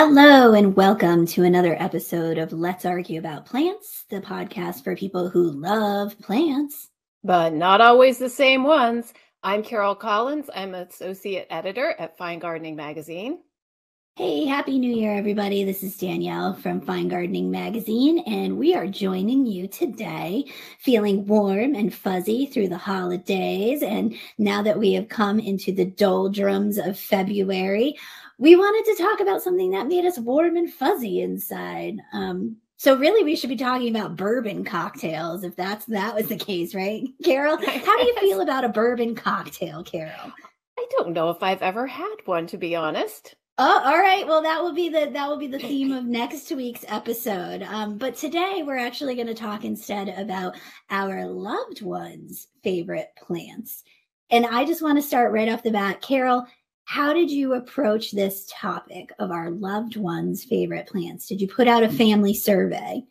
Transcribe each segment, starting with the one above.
Hello, and welcome to another episode of Let's Argue About Plants, the podcast for people who love plants. But not always the same ones. I'm Carol Collins. I'm an associate editor at Fine Gardening Magazine. Hey, Happy New Year, everybody. This is Danielle from Fine Gardening Magazine, and we are joining you today feeling warm and fuzzy through the holidays. And now that we have come into the doldrums of February, we wanted to talk about something that made us warm and fuzzy inside. Um, so really, we should be talking about bourbon cocktails if that's that was the case, right, Carol? How do you feel about a bourbon cocktail, Carol? I don't know if I've ever had one, to be honest. Oh, all right. Well, that will be the that will be the theme of next week's episode. Um, but today we're actually going to talk instead about our loved ones' favorite plants. And I just want to start right off the bat, Carol. How did you approach this topic of our loved ones' favorite plants? Did you put out a family survey?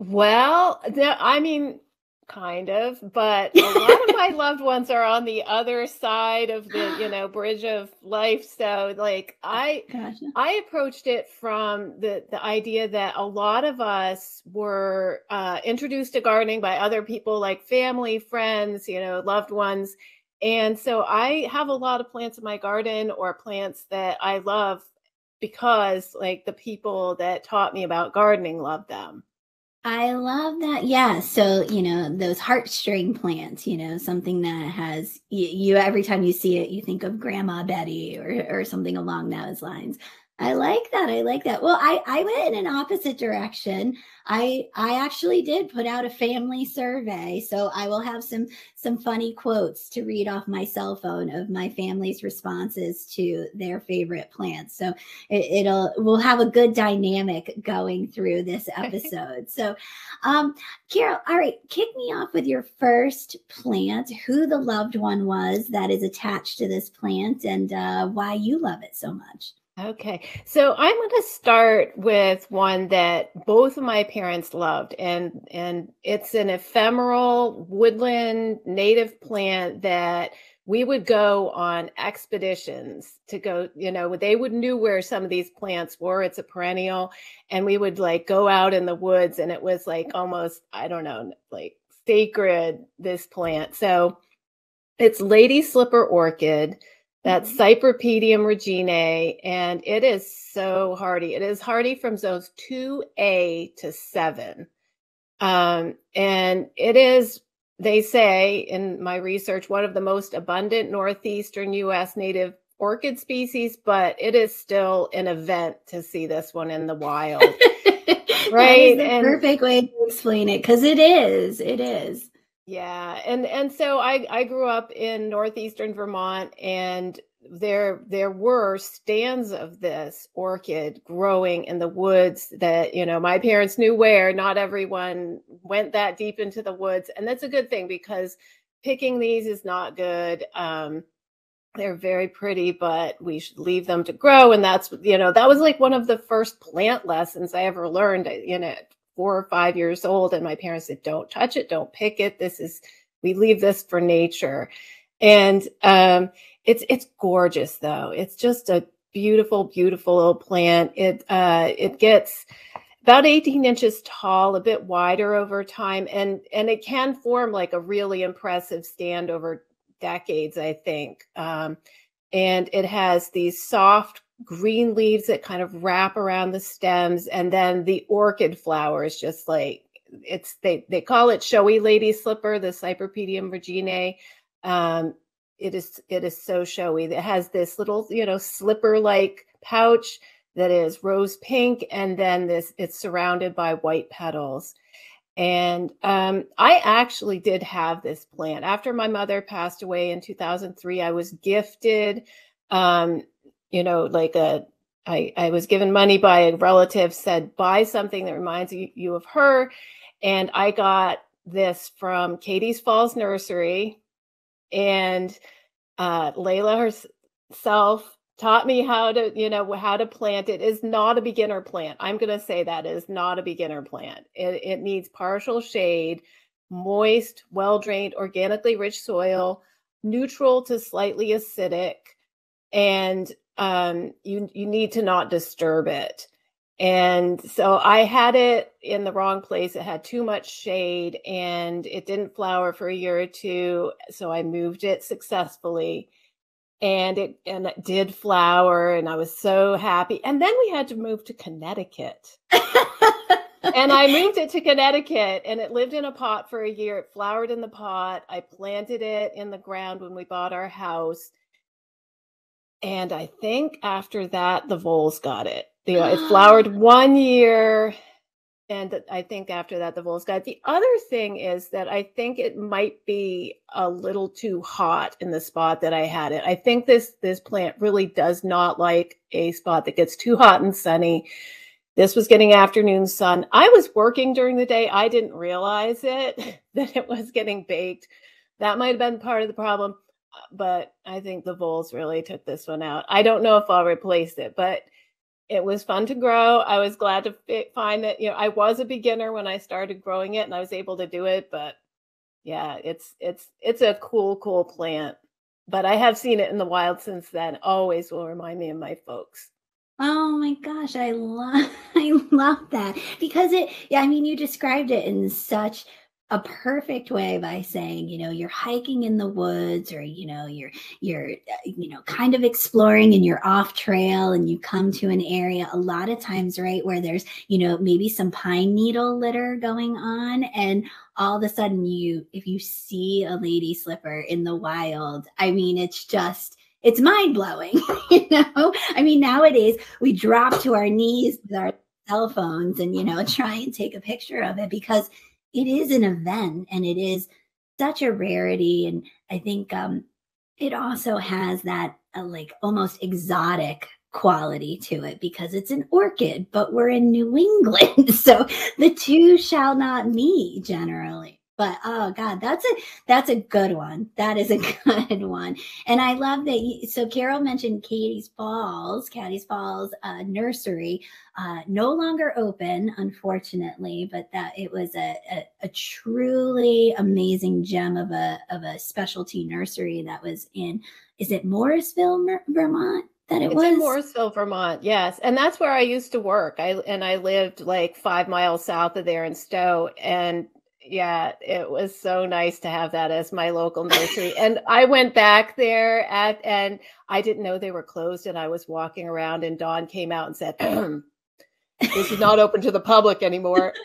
Well, I mean, kind of but a lot of my loved ones are on the other side of the you know bridge of life so like i gotcha. i approached it from the the idea that a lot of us were uh, introduced to gardening by other people like family friends you know loved ones and so i have a lot of plants in my garden or plants that i love because like the people that taught me about gardening love them I love that. Yeah. So, you know, those heartstring plants, you know, something that has you, you, every time you see it, you think of Grandma Betty or, or something along those lines. I like that. I like that. Well, I I went in an opposite direction. I I actually did put out a family survey, so I will have some some funny quotes to read off my cell phone of my family's responses to their favorite plants. So it, will we'll have a good dynamic going through this episode. so, um, Carol, all right, kick me off with your first plant. Who the loved one was that is attached to this plant, and uh, why you love it so much. Okay, so I'm going to start with one that both of my parents loved, and and it's an ephemeral woodland native plant that we would go on expeditions to go. You know, they would knew where some of these plants were. It's a perennial, and we would like go out in the woods, and it was like almost I don't know, like sacred. This plant, so it's lady slipper orchid that's. Cypripedium reginae, and it is so hardy. It is hardy from zones 2A to 7. Um, and it is, they say in my research, one of the most abundant northeastern US native orchid species, but it is still an event to see this one in the wild. right. and, perfect way to explain it because it is. It is. Yeah, and and so I I grew up in northeastern Vermont, and there there were stands of this orchid growing in the woods that you know my parents knew where. Not everyone went that deep into the woods, and that's a good thing because picking these is not good. Um, they're very pretty, but we should leave them to grow, and that's you know that was like one of the first plant lessons I ever learned. You know, four or five years old and my parents said don't touch it don't pick it. This is we leave this for nature. And um, it's it's gorgeous though. It's just a beautiful beautiful little plant. It uh, it gets about 18 inches tall a bit wider over time and and it can form like a really impressive stand over decades i think. Um, and it has these soft green leaves that kind of wrap around the stems and then the orchid flowers just like it's they they call it showy lady slipper the cypripedium reginae um it is it is so showy. It has this little you know slipper like pouch that is rose pink and then this it's surrounded by white petals. And um, I actually did have this plant. After my mother passed away in 2003, I was gifted um, you know, like a I, I was given money by a relative said buy something that reminds you, of her. And i got this from Cady's Falls nursery. And uh, layla herself taught me how to you know how to plant. It is not a beginner plant. I'm going to say that is not a beginner plant. It, it needs partial shade moist well drained organically rich soil neutral to slightly acidic and um, you you need to not disturb it. And so I had it in the wrong place. It had too much shade and it didn't flower for a year or two. So I moved it successfully and it and it did flower and I was so happy. And then we had to move to Connecticut. and I moved it to Connecticut and it lived in a pot for a year. It flowered in the pot. I planted it in the ground when we bought our house. And I think after that, the voles got it. You know, it flowered one year. And I think after that, the voles got it. The other thing is that I think it might be a little too hot in the spot that I had it. I think this this plant really does not like a spot that gets too hot and sunny. This was getting afternoon sun. I was working during the day. I didn't realize it that it was getting baked. That might have been part of the problem, Uh, but I think the voles really took this one out. I don't know if I'll replace it, but it was fun to grow. I was glad to find that, you know, I was a beginner when I started growing it and I was able to do it, but yeah, it's it's it's a cool cool plant. But I have seen it in the wild since then. Always will remind me of my folks. Oh my gosh, I love I love that because it yeah, I mean you described it in such a perfect way by saying you know you're hiking in the woods or you know you're you're uh, you know kind of exploring and you're off trail and you come to an area a lot of times right where there's you know maybe some pine needle litter going on and all of a sudden you if you see a lady slipper in the wild i mean it's just it's mind blowing you know? I mean nowadays we drop to our knees with our cell phones and you know try and take a picture of it because it is an event and it is such a rarity and i think um it also has that uh, like almost exotic quality to it because it's an orchid but we're in new england so the two shall not meet generally but oh god that's a that's a good one that is a good one and i love that you, so carol mentioned Cady's Falls Cady's Falls uh, nursery uh, no longer open unfortunately but that it was a, a, a, truly amazing gem of a of a specialty nursery that was in is it morrisville vermont that it it's was in Morrisville, Vermont. Yes, and that's where I used to work. I and I lived like five miles south of there in Stowe, and yeah, it was so nice to have that as my local nursery. and I went back there at and I didn't know they were closed and I was walking around and Dawn came out and said, "This is not open to the public anymore."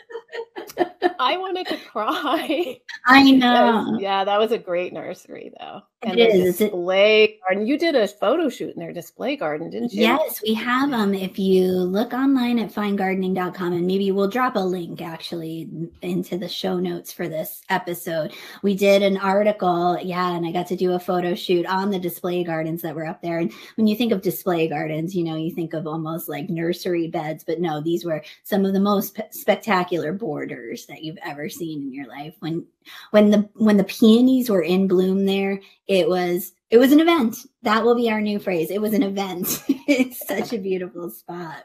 I wanted to cry. I know. That was, yeah, that was a great nursery though. And it is. display garden. You did a photo shoot in their display garden, didn't you? Yes, we have them. If you look online at finegardening.com, and maybe we'll drop a link actually into the show notes for this episode. We did an article, yeah, and I got to do a photo shoot on the display gardens that were up there. And when you think of display gardens, you know, you think of almost like nursery beds, but no, these were some of the most spectacular borders that you've ever seen in your life. When when the when the peonies were in bloom there, it was it was an event. That will be our new phrase. It was an event. it's such a beautiful spot.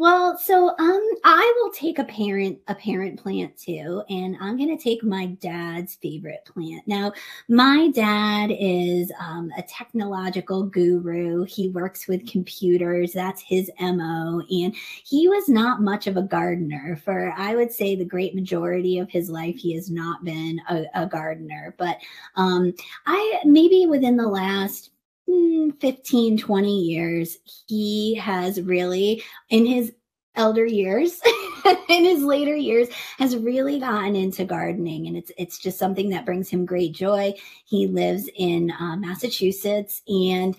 Well, so um, I will take a parent a parent plant too, and I'm going to take my dad's favorite plant. Now, my dad is um, a technological guru. He works with computers. That's his mo, and he was not much of a gardener. For I would say the great majority of his life, he has not been a, a gardener. But um, I maybe within the last 15, 20 years, he has really, in his elder years, in his later years, has really gotten into gardening, and it's it's just something that brings him great joy. He lives in uh, Massachusetts, and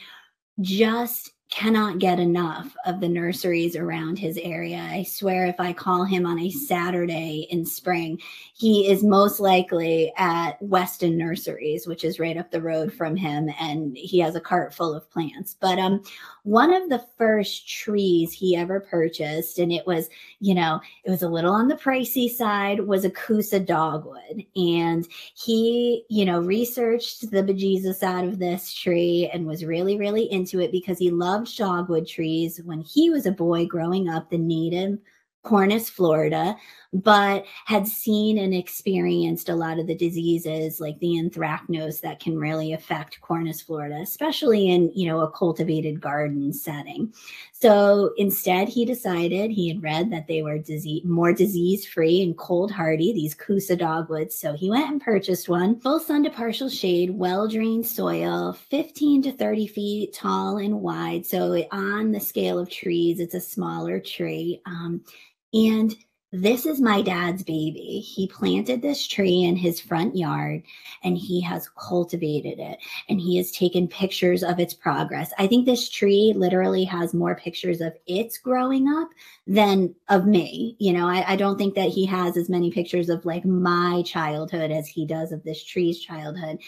just cannot get enough of the nurseries around his area. I swear, if I call him on a Saturday in spring, he is most likely at Weston Nurseries, which is right up the road from him, and he has a cart full of plants. But um, one of the first trees he ever purchased, and it was, you know, it was a little on the pricey side, was a Kousa dogwood, and he, you know, researched the bejesus out of this tree and was really, really into it because he loved loved dogwood trees when he was a boy growing up. The native Cornus, Florida, but had seen and experienced a lot of the diseases like the anthracnose that can really affect Cornus, Florida, especially in, you know, a cultivated garden setting. So instead, he decided he had read that they were disease, more disease free and cold hardy, these Kousa dogwoods. So he went and purchased one, full sun to partial shade, well drained soil, 15 to 30 feet tall and wide. So on the scale of trees, it's a smaller tree. Um, and this is my dad's baby. He planted this tree in his front yard and he has cultivated it and he has taken pictures of its progress. I think this tree literally has more pictures of its growing up than of me. You know, I, I don't think that he has as many pictures of like my childhood as he does of this tree's childhood.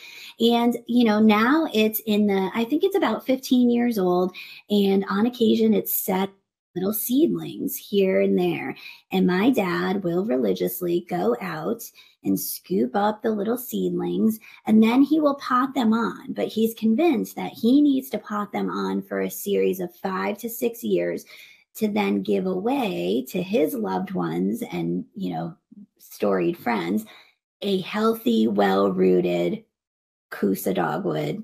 And, you know, now it's in the, I think it's about 15 years old. And on occasion, it's set little seedlings here and there. And my dad will religiously go out and scoop up the little seedlings and then he will pot them on. But he's convinced that he needs to pot them on for a series of five to six years to then give away to his loved ones and, you know, storied friends a healthy, well rooted Kousa dogwood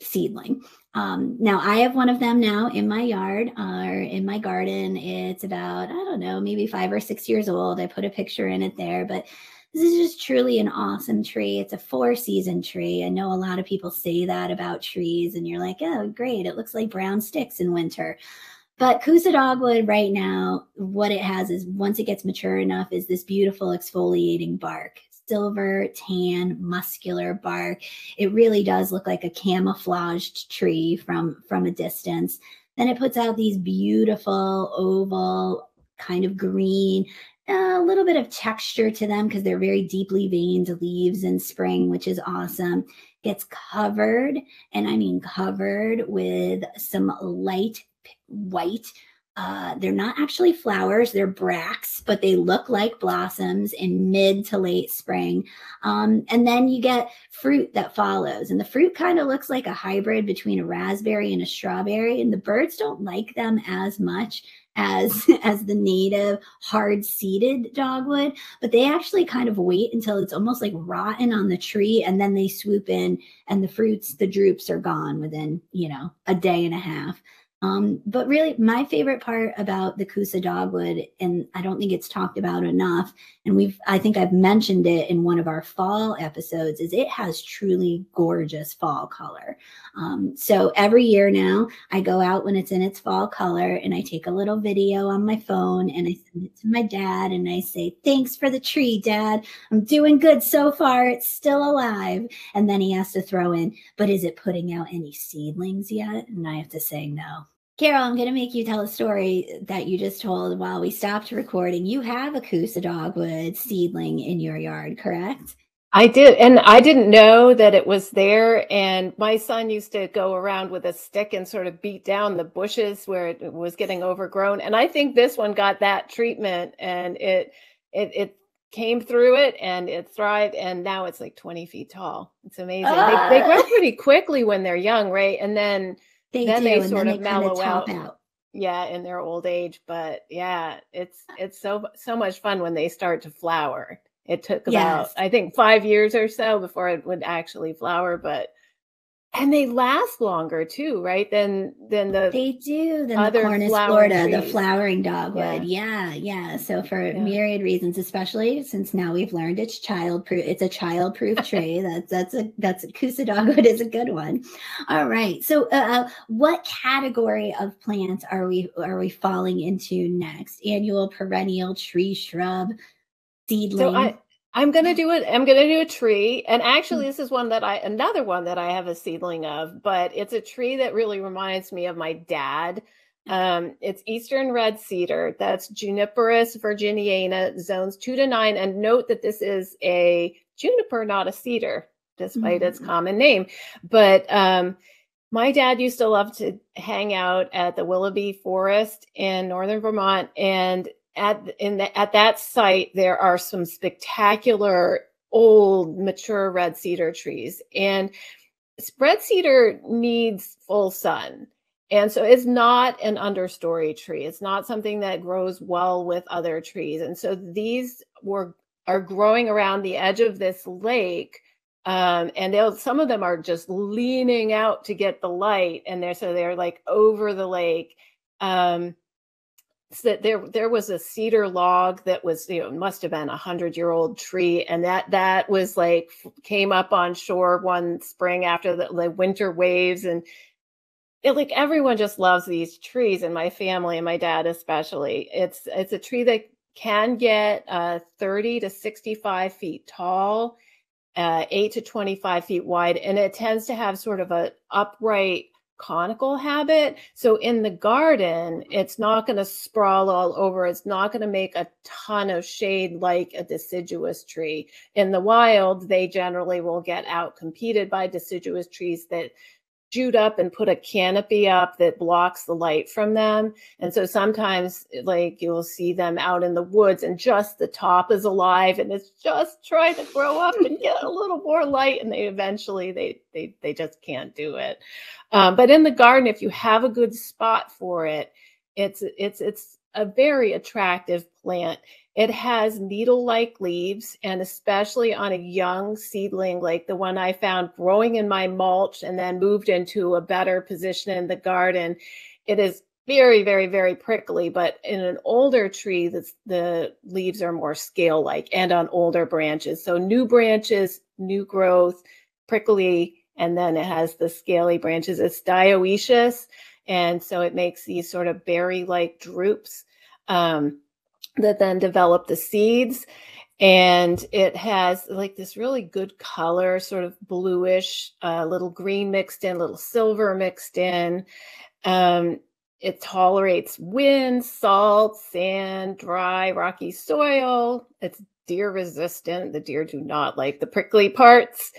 seedling. Um, now I have one of them now in my yard or in my garden. It's about, I don't know, maybe five or six years old. I put a picture in it there, but this is just truly an awesome tree. It's a four season tree. I know a lot of people say that about trees, and you're like, oh, great. It looks like brown sticks in winter. But Kousa dogwood right now, what it has is once it gets mature enough, is this beautiful exfoliating bark silver tan muscular bark. It really does look like a camouflaged tree from from a distance. Then it puts out these beautiful oval kind of green a little bit of texture to them because they're very deeply veined leaves in spring which is awesome. Gets covered and i mean covered with some light white uh, they're not actually flowers, they're bracts, but they look like blossoms in mid to late spring. Um, and then you get fruit that follows. And the fruit kind of looks like a hybrid between a raspberry and a strawberry. And the birds don't like them as much as as the native hard seeded dogwood but they actually kind of wait until it's almost like rotten on the tree and then they swoop in and the fruits the drupes are gone within you know a day and a half um, but really, my favorite part about the Kousa dogwood, and I don't think it's talked about enough, and we've, I think I've mentioned it in one of our fall episodes, is it has truly gorgeous fall color. Um, so every year now, I go out when it's in its fall color and I take a little video on my phone and I send it to my dad and I say, Thanks for the tree, dad. I'm doing good so far. It's still alive. And then he has to throw in, But is it putting out any seedlings yet? And I have to say, No. Carol, I'm going to make you tell a story that you just told while we stopped recording. You have a Kousa dogwood seedling in your yard, correct? I did. And I didn't know that it was there. And my son used to go around with a stick and sort of beat down the bushes where it was getting overgrown. And I think this one got that treatment and it, it, it came through it and it thrived. And now it's like 20 feet tall. It's amazing. They, they ah. grow pretty quickly when they're young, right? And then they then do, they sort of mellow out. out. Yeah, in their old age, but yeah, it's it's so so much fun when they start to flower. It took about yes. I think 5 years or so before it would actually flower, but and they last longer too, right? Than than the they do than the Cornus Florida, trees. the flowering dogwood. Yeah, yeah. yeah. So for yeah. myriad reasons, especially since now we've learned it's child proof. It's a child proof tree. That's that's a that's a Kousa dogwood is a good one. All right. So uh, uh, what category of plants are we are we falling into next? Annual, perennial, tree, shrub, seedling. So I, I'm gonna do it. I'm gonna do a tree, and actually, mm. this is one that I another one that I have a seedling of, but it's a tree that really reminds me of my dad. Um, it's eastern red cedar. That's Juniperus virginiana, zones two to nine. And note that this is a juniper, not a cedar, despite mm-hmm. its common name. But um, my dad used to love to hang out at the Willoughby Forest in northern Vermont, and at in the, at that site there are some spectacular old mature red cedar trees and red cedar needs full sun and so it's not an understory tree. It's not something that grows well with other trees. And so these were are growing around the edge of this lake. Um, and they'll some of them are just leaning out to get the light, and they're so they're like over the lake. Um, so there there was a cedar log that was you know must have been a hundred year old tree and that that was like came up on shore one spring after the, the winter waves and it, like everyone just loves these trees and my family and my dad especially. It's it's a tree that can get uh, 30 to 65 feet tall uh, 8 to 25 feet wide and it tends to have sort of a upright conical habit. So in the garden it's not going to sprawl all over. It's not going to make a ton of shade like a deciduous tree. In the wild they generally will get out competed by deciduous trees that jute up and put a canopy up that blocks the light from them. And so sometimes like you'll see them out in the woods and just the top is alive and it's just trying to grow up and get a little more light and they eventually they they they just can't do it. Um, but in the garden if you have a good spot for it, it's it's it's a very attractive plant it has needle like leaves, and especially on a young seedling like the one I found growing in my mulch and then moved into a better position in the garden, it is very, very, very prickly. But in an older tree, the, the leaves are more scale like and on older branches. So new branches, new growth, prickly, and then it has the scaly branches. It's dioecious, and so it makes these sort of berry like drupes. Um, that then develop the seeds and it has like this really good color sort of bluish uh, little green mixed in little silver mixed in. Um, it tolerates wind salt sand dry rocky soil. It's deer resistant the deer do not like the prickly parts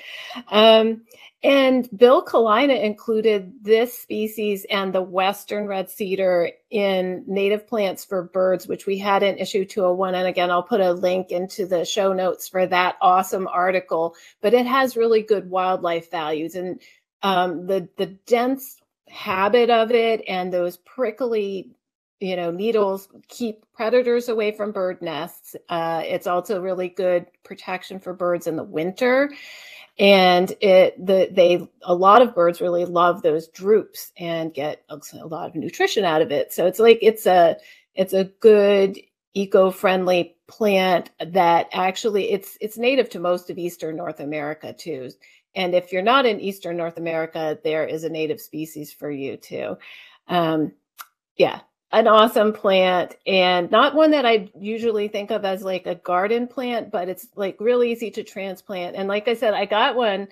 um, and Bill Cullina included this species and the Western red cedar in Native Plants for Birds, which we had in issue 201. And again, I'll put a link into the show notes for that awesome article. But it has really good wildlife values. And um, the, the dense habit of it and those prickly you know needles keep predators away from bird nests. Uh, it's also really good protection for birds in the winter. And it the they a lot of birds really love those drupes and get a, a lot of nutrition out of it. So it's like it's a it's a good eco-friendly plant that actually it's it's native to most of eastern north america too. And if you're not in eastern north america there is a native species for you too. Um, yeah an awesome plant and not one that I usually think of as like a garden plant, but it's like really easy to transplant. And like I said, I got one.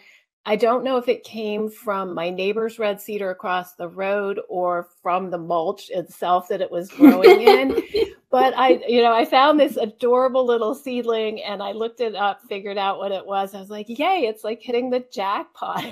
I don't know if it came from my neighbor's red cedar across the road or from the mulch itself that it was growing in. but I, you know, I found this adorable little seedling and I looked it up, figured out what it was. I was like, yay, it's like hitting the jackpot.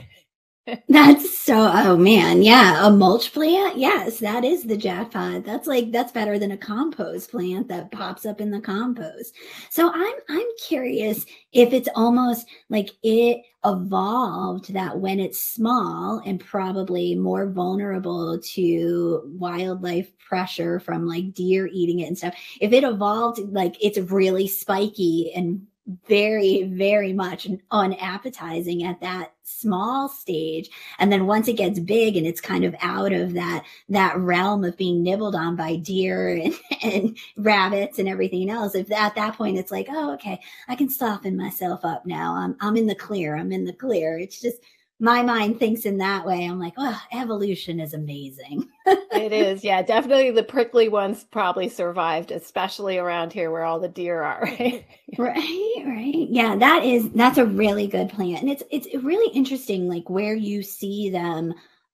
That's so oh man, yeah, a mulch plant. Yes, that is the jackpot. That's like that's better than a compost plant that pops up in the compost. So I'm I'm curious if it's almost like it evolved that when it's small and probably more vulnerable to wildlife pressure from like deer eating it and stuff, if it evolved like it's really spiky and very very much unappetizing at that small stage. And then once it gets big and it's kind of out of that that realm of being nibbled on by deer and, and rabbits and everything else if at that point it's like oh okay i can soften myself up now. I'm, I'm in the clear. I'm in the clear. It's just my mind thinks in that way. I'm like, oh, evolution is amazing. it is. Yeah, definitely the prickly ones probably survived, especially around here where all the deer are, right? right, right. Yeah, that is that's a really good plant. And it's it's really interesting like where you see them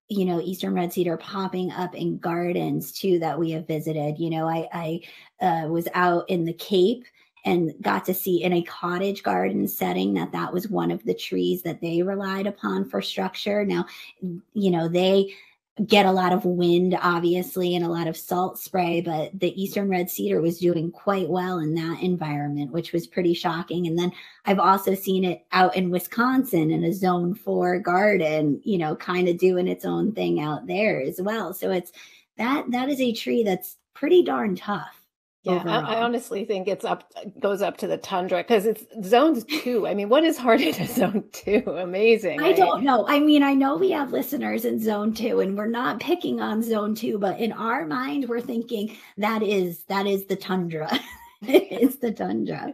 you know eastern red cedar popping up in gardens too that we have visited you know i i uh, was out in the cape and got to see in a cottage garden setting that that was one of the trees that they relied upon for structure now you know they get a lot of wind, obviously, and a lot of salt spray, but the eastern red cedar was doing quite well in that environment, which was pretty shocking. And then I've also seen it out in Wisconsin in a zone four garden, you know, kind of doing its own thing out there as well. So it's that that is a tree that's pretty darn tough. Yeah, I, I, honestly think it's up goes up to the tundra because it's zones two. I mean, what is hard in a zone two? Amazing. I right? don't know. I mean, I know we have listeners in zone two, and we're not picking on zone two, but in our mind, we're thinking that is that is the tundra. it's the tundra.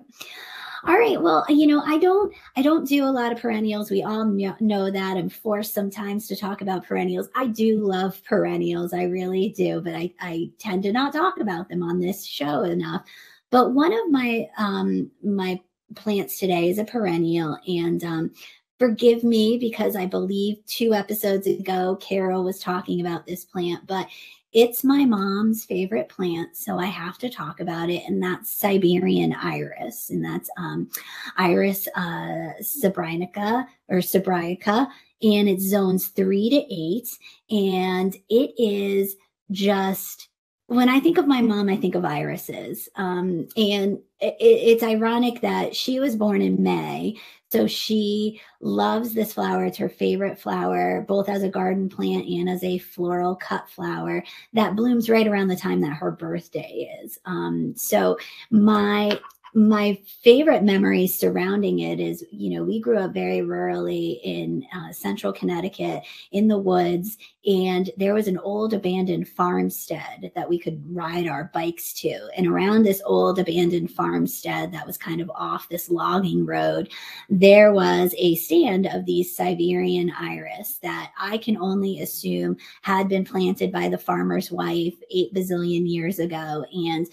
All right. Well, you know, I don't I don't do a lot of perennials. We all know that. I'm forced sometimes to talk about perennials. I do love perennials. I really do, but I I tend to not talk about them on this show enough. But one of my um my plants today is a perennial and um forgive me because I believe two episodes ago Carol was talking about this plant, but it's my mom's favorite plant, so I have to talk about it, and that's Siberian iris, and that's um, Iris uh, sabrynica or sabraica, and it's zones three to eight, and it is just when I think of my mom, I think of irises. Um, and it, it's ironic that she was born in May. So she loves this flower. It's her favorite flower, both as a garden plant and as a floral cut flower that blooms right around the time that her birthday is. Um, so my my favorite memory surrounding it is you know we grew up very rurally in uh, central connecticut in the woods and there was an old abandoned farmstead that we could ride our bikes to. And around this old abandoned farmstead that was kind of off this logging road there was a stand of these siberian iris that i can only assume had been planted by the farmer's wife eight bazillion years ago. And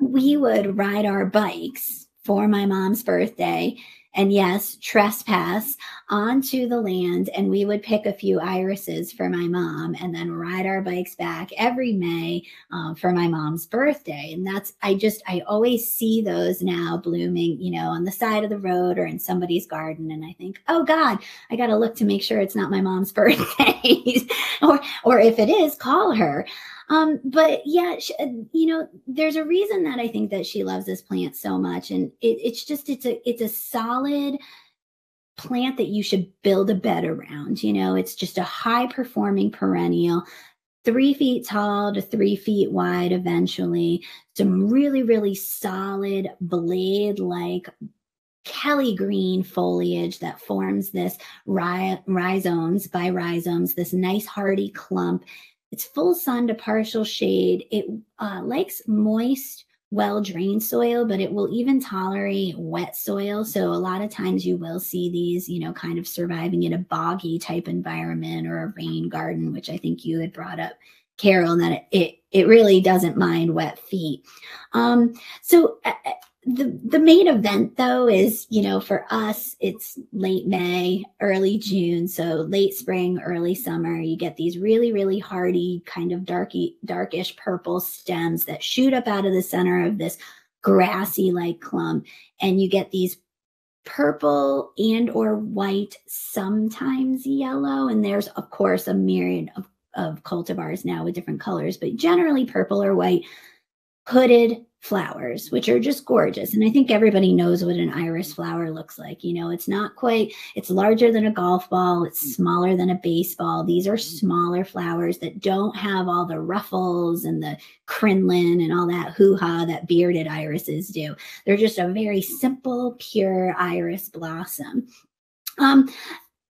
we would ride our bikes for my mom's birthday and yes, trespass onto the land. And we would pick a few irises for my mom and then ride our bikes back every May um, for my mom's birthday. And that's, I just, I always see those now blooming, you know, on the side of the road or in somebody's garden. And I think, oh God, I got to look to make sure it's not my mom's birthday. or, or if it is, call her. Um, but yeah, she, uh, you know, there's a reason that I think that she loves this plant so much, and it, it's just it's a it's a solid plant that you should build a bed around. You know, it's just a high performing perennial three feet tall to three feet wide eventually. Some really, really solid blade like Kelly green foliage that forms this rhizomes by rhizomes, this nice hardy clump. It's full sun to partial shade. It uh, likes moist, well drained soil, but it will even tolerate wet soil. So a lot of times you will see these, you know, kind of surviving in a boggy type environment or a rain garden, which I think you had brought up, Carol, and that it it, really doesn't mind wet feet. Um, so the the main event though is you know for us it's late may early june. So late spring early summer you get these really really hardy kind of darky darkish purple stems that shoot up out of the center of this grassy like clump. And you get these purple and or white sometimes yellow. And there's of course a myriad of, of cultivars now with different colors but generally purple or white hooded flowers, which are just gorgeous. And I think everybody knows what an iris flower looks like. You know, it's not quite, it's larger than a golf ball, it's smaller than a baseball. These are smaller flowers that don't have all the ruffles and the crinoline and all that hoo ha that bearded irises do. They're just a very simple, pure iris blossom. Um,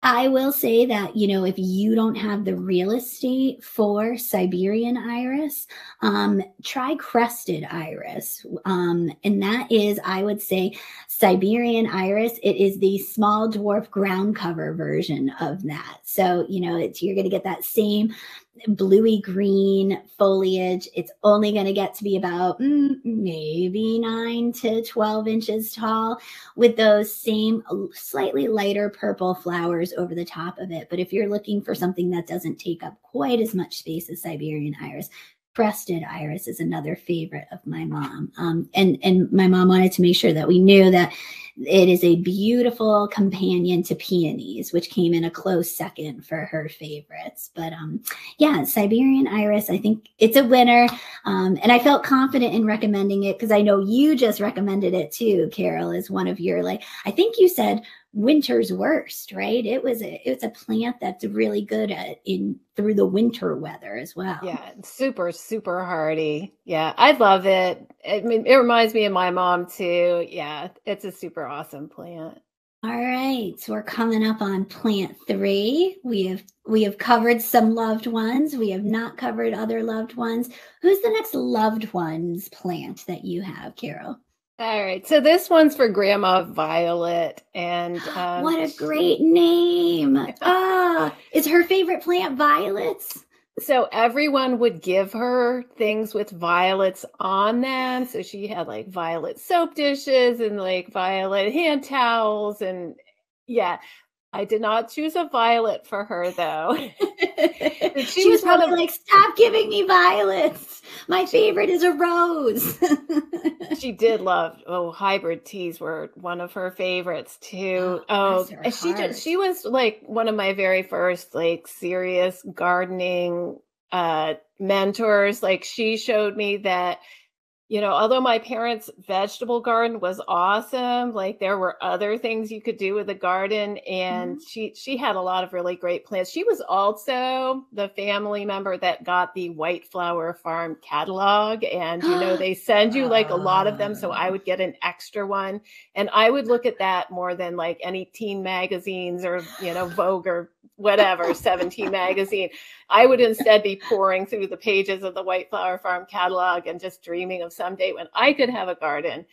I will say that, you know, if you don't have the real estate for Siberian iris, um, try crested iris. Um, and that is, I would say, Siberian iris. It is the small dwarf ground cover version of that. So, you know, it's you're going to get that same bluey green foliage. It's only going to get to be about mm, maybe nine to 12 inches tall with those same slightly lighter purple flowers over the top of it. But if you're looking for something that doesn't take up quite as much space as Siberian iris, crested iris is another favorite of my mom. Um, and and my mom wanted to make sure that we knew that it is a beautiful companion to peonies, which came in a close second for her favorites. But um, yeah, Siberian Iris, I think it's a winner. Um, and I felt confident in recommending it because I know you just recommended it too, Carol, as one of your like, I think you said winter's worst, right? It was a it's a plant that's really good at in through the winter weather as well. Yeah, super super hardy. Yeah, I love it. I mean, it reminds me of my mom too. Yeah, it's a super awesome plant. All right, so we're coming up on plant three. We have we have covered some loved ones. We have not covered other loved ones. Who's the next loved ones plant that you have, Carol? All right. So this one's for Grandma Violet. And um, what a great name. Ah, is her favorite plant violets? So everyone would give her things with violets on them. So she had like violet soap dishes and like violet hand towels. And yeah, I did not choose a violet for her though. she, she, was, was probably of, like, "Stop giving me violets. My favorite is a rose." she did love oh hybrid teas were one of her favorites too. Oh, oh she just she was like one of my very first like serious gardening uh mentors. Like she showed me that you know, although my parents' vegetable garden was awesome, like there were other things you could do with the garden, and mm-hmm. she she had a lot of really great plants. She was also the family member that got the White Flower Farm catalog, and you know they send you like a lot of them, so I would get an extra one, and I would look at that more than like any teen magazines or you know Vogue or whatever 17 magazine. I would instead be pouring through the pages of the white flower farm catalog and just dreaming of someday when i could have a garden.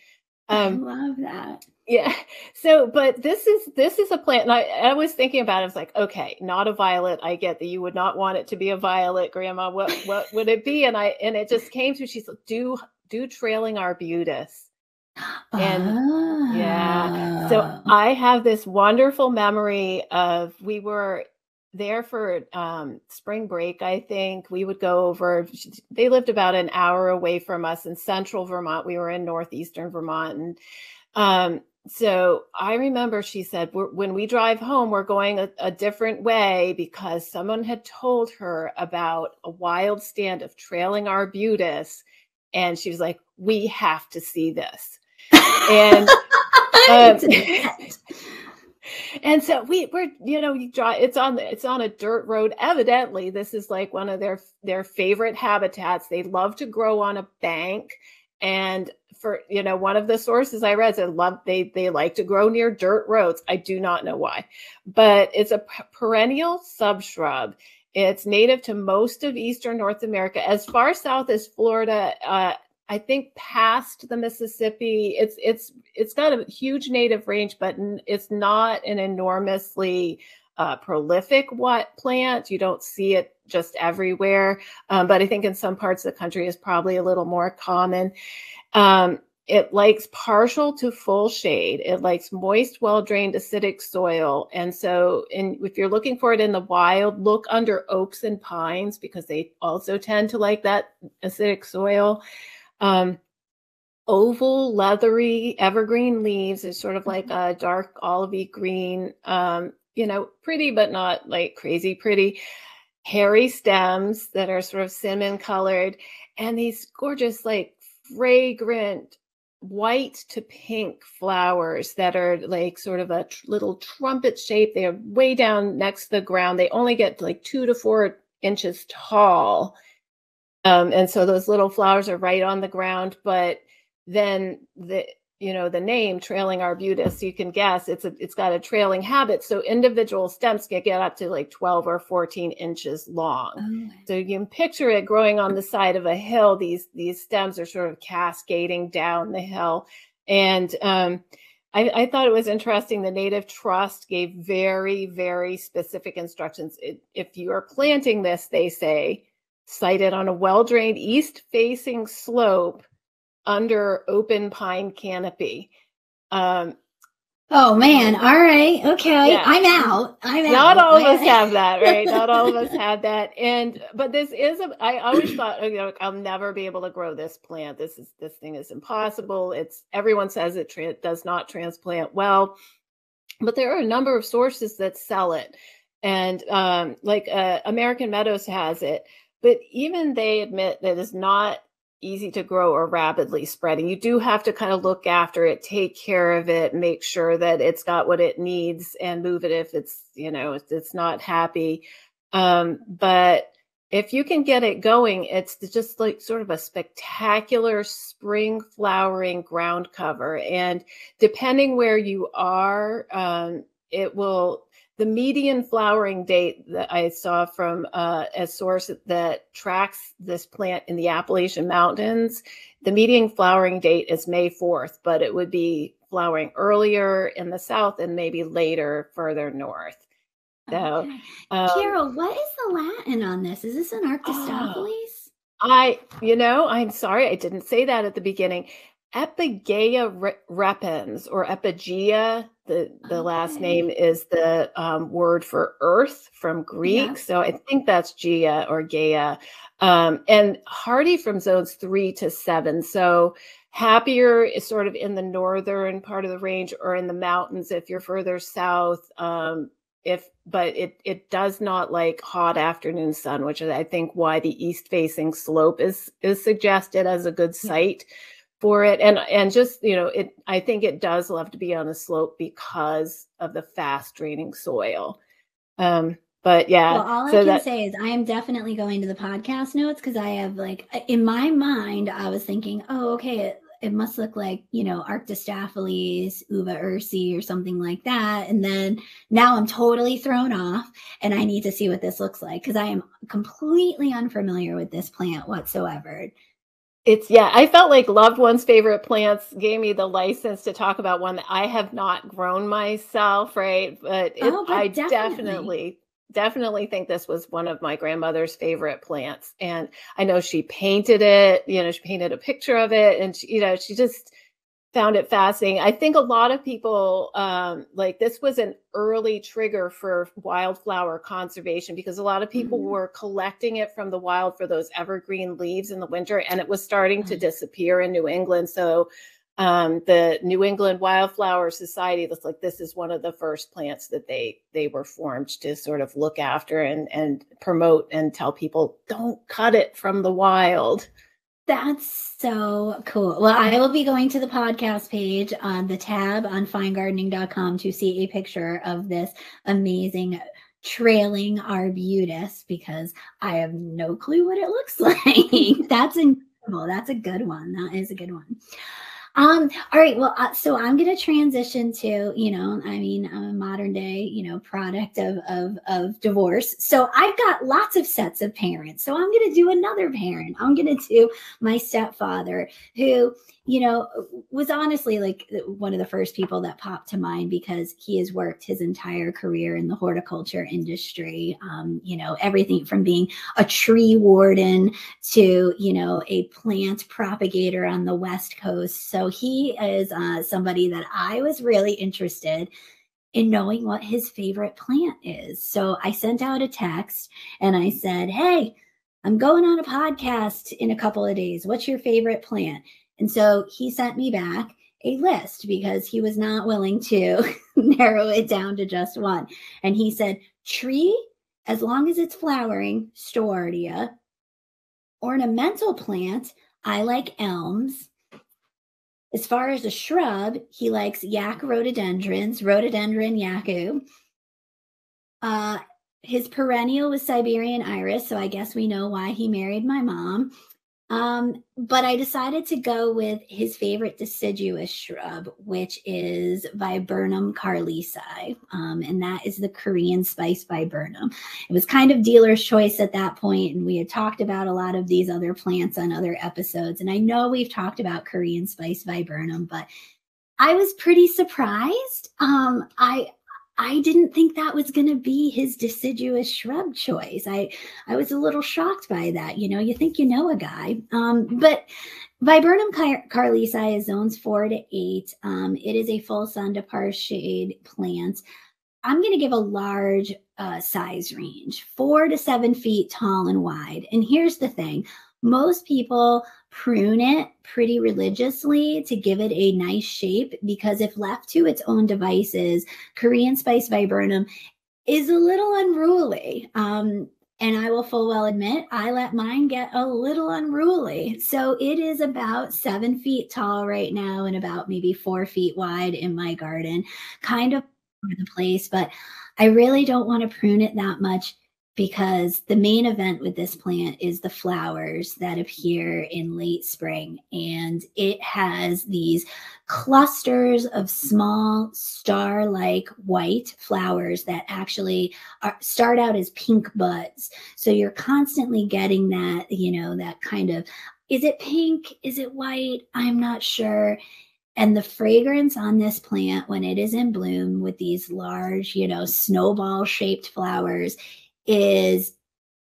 Um, i love that. yeah so but this is this is a plant and i, I was thinking about it I was like okay not a violet i get that you would not want it to be a violet grandma what what would it be? And i and it just came to she's like do do trailing arbutus and yeah so ah. i have this wonderful memory of we were there for um, spring break, I think. We would go over, they lived about an hour away from us in central Vermont. We were in northeastern Vermont. And um, so I remember she said, when we drive home, we're going a, a, different way because someone had told her about a wild stand of trailing arbutus. And she was like, we have to see this. And um, and so we we're you know you draw it's on it's on a dirt road. Evidently this is like one of their their favorite habitats. They love to grow on a bank. And for you know one of the sources i read said love they they like to grow near dirt roads. I do not know why. But it's a perennial subshrub. It's native to most of eastern north america. As far south as florida uh, I think past the Mississippi, it's it's it's got a huge native range, but it's not an enormously uh, prolific what plant. You don't see it just everywhere, um, but I think in some parts of the country is probably a little more common. Um, it likes partial to full shade. It likes moist, well drained, acidic soil. And so, in, if you're looking for it in the wild, look under oaks and pines because they also tend to like that acidic soil um, oval, leathery, evergreen leaves. It's sort of like mm-hmm. a dark olivey green, um, you know, pretty but not like crazy pretty. Hairy stems that are sort of cinnamon colored, and these gorgeous, like fragrant white to pink flowers that are like sort of a tr- little trumpet shape. They are way down next to the ground. They only get like two to four inches tall um, and so those little flowers are right on the ground, but then the you know the name trailing arbutus you can guess it's a it's got a trailing habit so individual stems can get up to like 12 or 14 inches long oh. so you can picture it growing on the side of a hill these these stems are sort of cascading down the hill and um, I, I, thought it was interesting. The Native Trust gave very, very specific instructions. It, if you are planting this, they say, sited on a well drained east facing slope under open pine canopy. Um, Oh man, all right, okay. Yeah. I'm out. I'm out. Not all of us have that, right? Not all of us have that. And but this is a I always thought you know I'll never be able to grow this plant. This is this thing is impossible. It's everyone says it tra- does not transplant well. But there are a number of sources that sell it. And um, like uh, American Meadows has it, but even they admit that it's not easy to grow or rapidly spreading. You do have to kind of look after it, take care of it, make sure that it's got what it needs and move it if it's, you know, it's not happy. Um, but if you can get it going, it's just like sort of a spectacular spring flowering ground cover. And depending where you are, um, it will the median flowering date that I saw from uh, a source that tracks this plant in the Appalachian Mountains, the median flowering date is May 4th, but it would be flowering earlier in the south and maybe later further north. So, okay. um, Carol, what is the Latin on this? Is this an Arctostaphylos? Oh, I, you know, I'm sorry, I didn't say that at the beginning. Epigaea repens or Epigaea, the, the okay. last name is the um, word for earth from Greek. Yeah. So I think that's Gia or Gaia. Um, and hardy from zones three to seven. So happier is sort of in the northern part of the range or in the mountains if you're further south. Um, if but it it does not like hot afternoon sun, which is I think why the east facing slope is is suggested as a good site. Yeah for it. And and just you know it i think it does love to be on a slope because of the fast draining soil. Um but yeah well, all so i can that, say is i am definitely going to the podcast notes because i have like in my mind i was thinking oh okay it, it must look like you know arctostaphylos uva ursi or something like that. And then now i'm totally thrown off and i need to see what this looks like because i am completely unfamiliar with this plant whatsoever it's yeah i felt like loved one's favorite plants gave me the license to talk about one that i have not grown myself right but, it, oh, but i definitely. definitely definitely think this was one of my grandmother's favorite plants and i know she painted it you know she painted a picture of it and she, you know she just found it fascinating. I think a lot of people um, like this was an early trigger for wildflower conservation because a lot of people mm-hmm. were collecting it from the wild for those evergreen leaves in the winter, and it was starting mm-hmm. to disappear in New England. So um, the New England Wildflower Society was like, this is one of the first plants that they they were formed to sort of look after and and promote and tell people don't cut it from the wild. That's so cool. Well, I will be going to the podcast page on the tab on finegardening.com to see a picture of this amazing trailing arbutus because I have no clue what it looks like. That's incredible. That's a good one. That is a good one. Um, all right. Well, uh, so I'm going to transition to, you know, I mean, I'm a modern day, you know, product of, of, of divorce. So I've got lots of sets of parents. So I'm going to do another parent. I'm going to do my stepfather who, you know, was honestly like one of the first people that popped to mind because he has worked his entire career in the horticulture industry. Um, you know, everything from being a tree warden to, you know, a plant propagator on the West Coast. So he is uh, somebody that I was really interested in knowing what his favorite plant is. So I sent out a text and I said, Hey, I'm going on a podcast in a couple of days. What's your favorite plant? And so he sent me back a list because he was not willing to narrow it down to just one. And he said, tree, as long as it's flowering, Stewartia. Ornamental plant, I like elms. As far as a shrub, he likes yak rhododendrons, rhododendron yaku. Uh, his perennial was Siberian iris, so I guess we know why he married my mom. Um, but I decided to go with his favorite deciduous shrub, which is Viburnum carlesii. Um, and that is the Korean spice viburnum. It was kind of dealer's choice at that point, and we had talked about a lot of these other plants on other episodes. And I know we've talked about Korean spice viburnum, but I was pretty surprised. Um, I I didn't think that was going to be his deciduous shrub choice. I I was a little shocked by that. You know, you think you know a guy, um, but Viburnum car- carlesii is zones four to eight. Um, it is a full sun to par shade plant. I'm going to give a large uh, size range, four to seven feet tall and wide. And here's the thing most people prune it pretty religiously to give it a nice shape because if left to its own devices, Korean spice viburnum is a little unruly. Um, and I will full well admit, I let mine get a little unruly. So it is about seven feet tall right now and about maybe four feet wide in my garden, kind of the place. But I really don't want to prune it that much because the main event with this plant is the flowers that appear in late spring. And it has these clusters of small star like white flowers that actually are, start out as pink buds. So you're constantly getting that, you know, that kind of is it pink? Is it white? I'm not sure. And the fragrance on this plant, when it is in bloom with these large, you know, snowball shaped flowers, is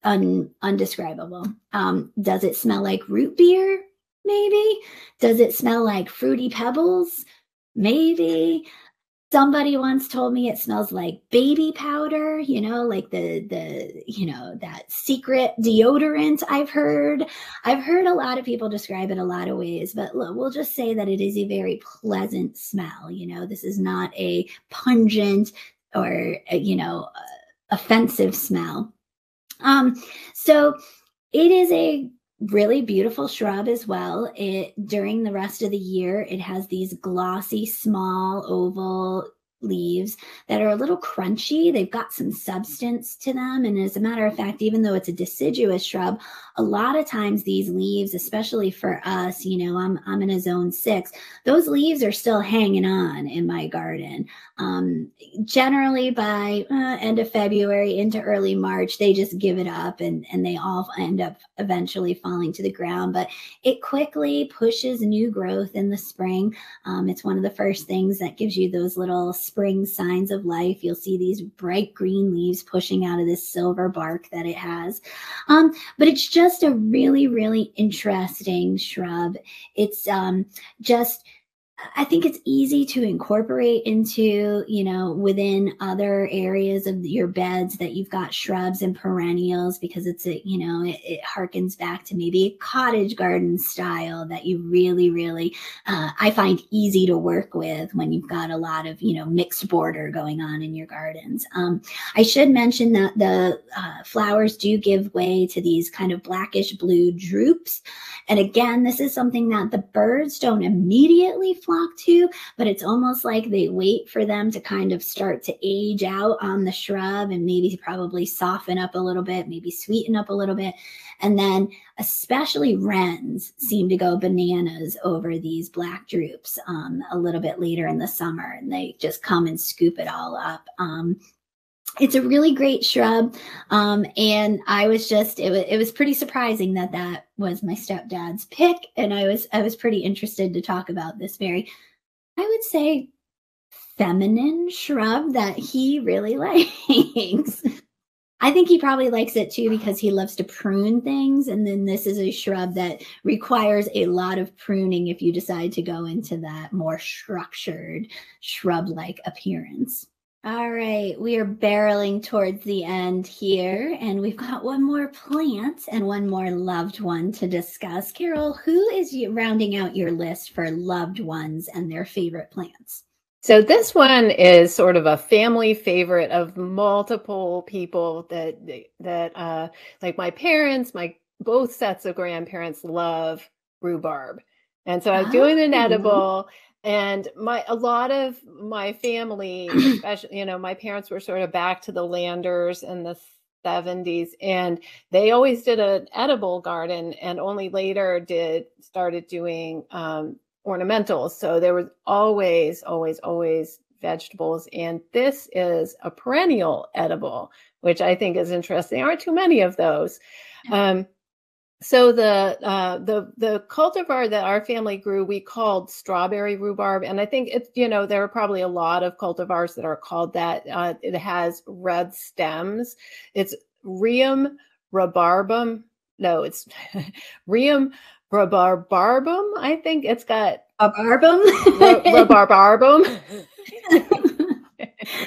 un, undescribable. Um, does it smell like root beer? Maybe. Does it smell like fruity pebbles? Maybe. Somebody once told me it smells like baby powder, you know, like the the you know that secret deodorant I've heard. I've heard a lot of people describe it a lot of ways, but look, we'll just say that it is a very pleasant smell, you know. This is not a pungent or uh, you know, uh, offensive smell. Um, so it is a really beautiful shrub as well. It during the rest of the year, it has these glossy, small, oval leaves that are a little crunchy. They've got some substance to them. And as a matter of fact, even though it's a deciduous shrub, a lot of times these leaves, especially for us, you know, I'm I'm in a zone six, those leaves are still hanging on in my garden. Um, generally by uh, end of February into early March, they just give it up and and they all end up eventually falling to the ground. But it quickly pushes new growth in the spring. Um, it's one of the first things that gives you those little spring signs of life. You'll see these bright green leaves pushing out of this silver bark that it has. Um, but it's just a really, really interesting shrub. It's um, just I think it's easy to incorporate into, you know, within other areas of your beds that you've got shrubs and perennials because it's a, you know, it, it harkens back to maybe a cottage garden style that you really, really, uh, I find easy to work with when you've got a lot of, you know, mixed border going on in your gardens. Um, I should mention that the uh, flowers do give way to these kind of blackish blue drupes. And again, this is something that the birds don't immediately flock to, but it's almost like they wait for them to kind of start to age out on the shrub and maybe probably soften up a little bit, maybe sweeten up a little bit. And then, especially wrens seem to go bananas over these black drupes um, a little bit later in the summer, and they just come and scoop it all up. Um, it's a really great shrub um, and i was just it was, it was pretty surprising that that was my stepdad's pick and i was i was pretty interested to talk about this very i would say feminine shrub that he really likes. I think he probably likes it too because he loves to prune things and then this is a shrub that requires a lot of pruning if you decide to go into that more structured shrub like appearance all right, we are barreling towards the end here, and we've got one more plant and one more loved one to discuss. Carol, who is rounding out your list for loved ones and their favorite plants? So this one is sort of a family favorite of multiple people that that uh, like my parents, my both sets of grandparents love rhubarb. And so I was oh. doing an edible and my a lot of my family especially you know my parents were sort of back to the landers in the 70s and they always did an edible garden and only later did started doing um, ornamentals. So there was always always always vegetables and this is a perennial edible which i think is interesting. There aren't too many of those. Um, so the uh, the the cultivar that our family grew, we called strawberry rhubarb, and I think it's you know there are probably a lot of cultivars that are called that. Uh, it has red stems. It's Rheum rhubarbum. No, it's Rheum rhabarbarbum. I think it's got rhabarbum. rhabarbarbum.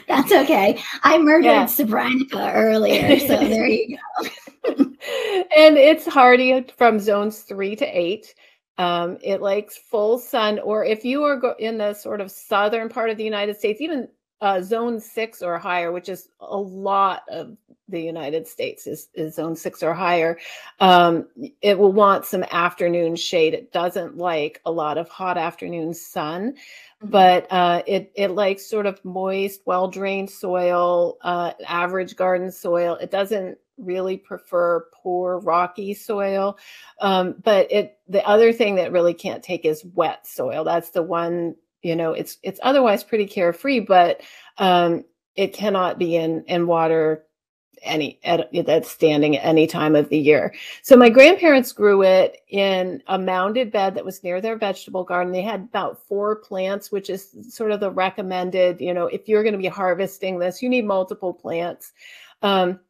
That's okay. I murdered yeah. Sabronica earlier, so there you go. and it's hardy from zones three to eight. Um, it likes full sun, or if you are in the sort of southern part of the United States, even uh, zone six or higher, which is a lot of the United States is, is zone six or higher, um, it will want some afternoon shade. It doesn't like a lot of hot afternoon sun. But uh, it it likes sort of moist, well drained soil, uh, average garden soil. It doesn't really prefer poor rocky soil. Um, but it the other thing that really can't take is wet soil. That's the one, you know, it's it's otherwise pretty carefree, but um, it cannot be in in water any at, that's standing at any time of the year. So my grandparents grew it in a mounded bed that was near their vegetable garden. They had about four plants, which is sort of the recommended, you know, if you're going to be harvesting this, you need multiple plants. Um,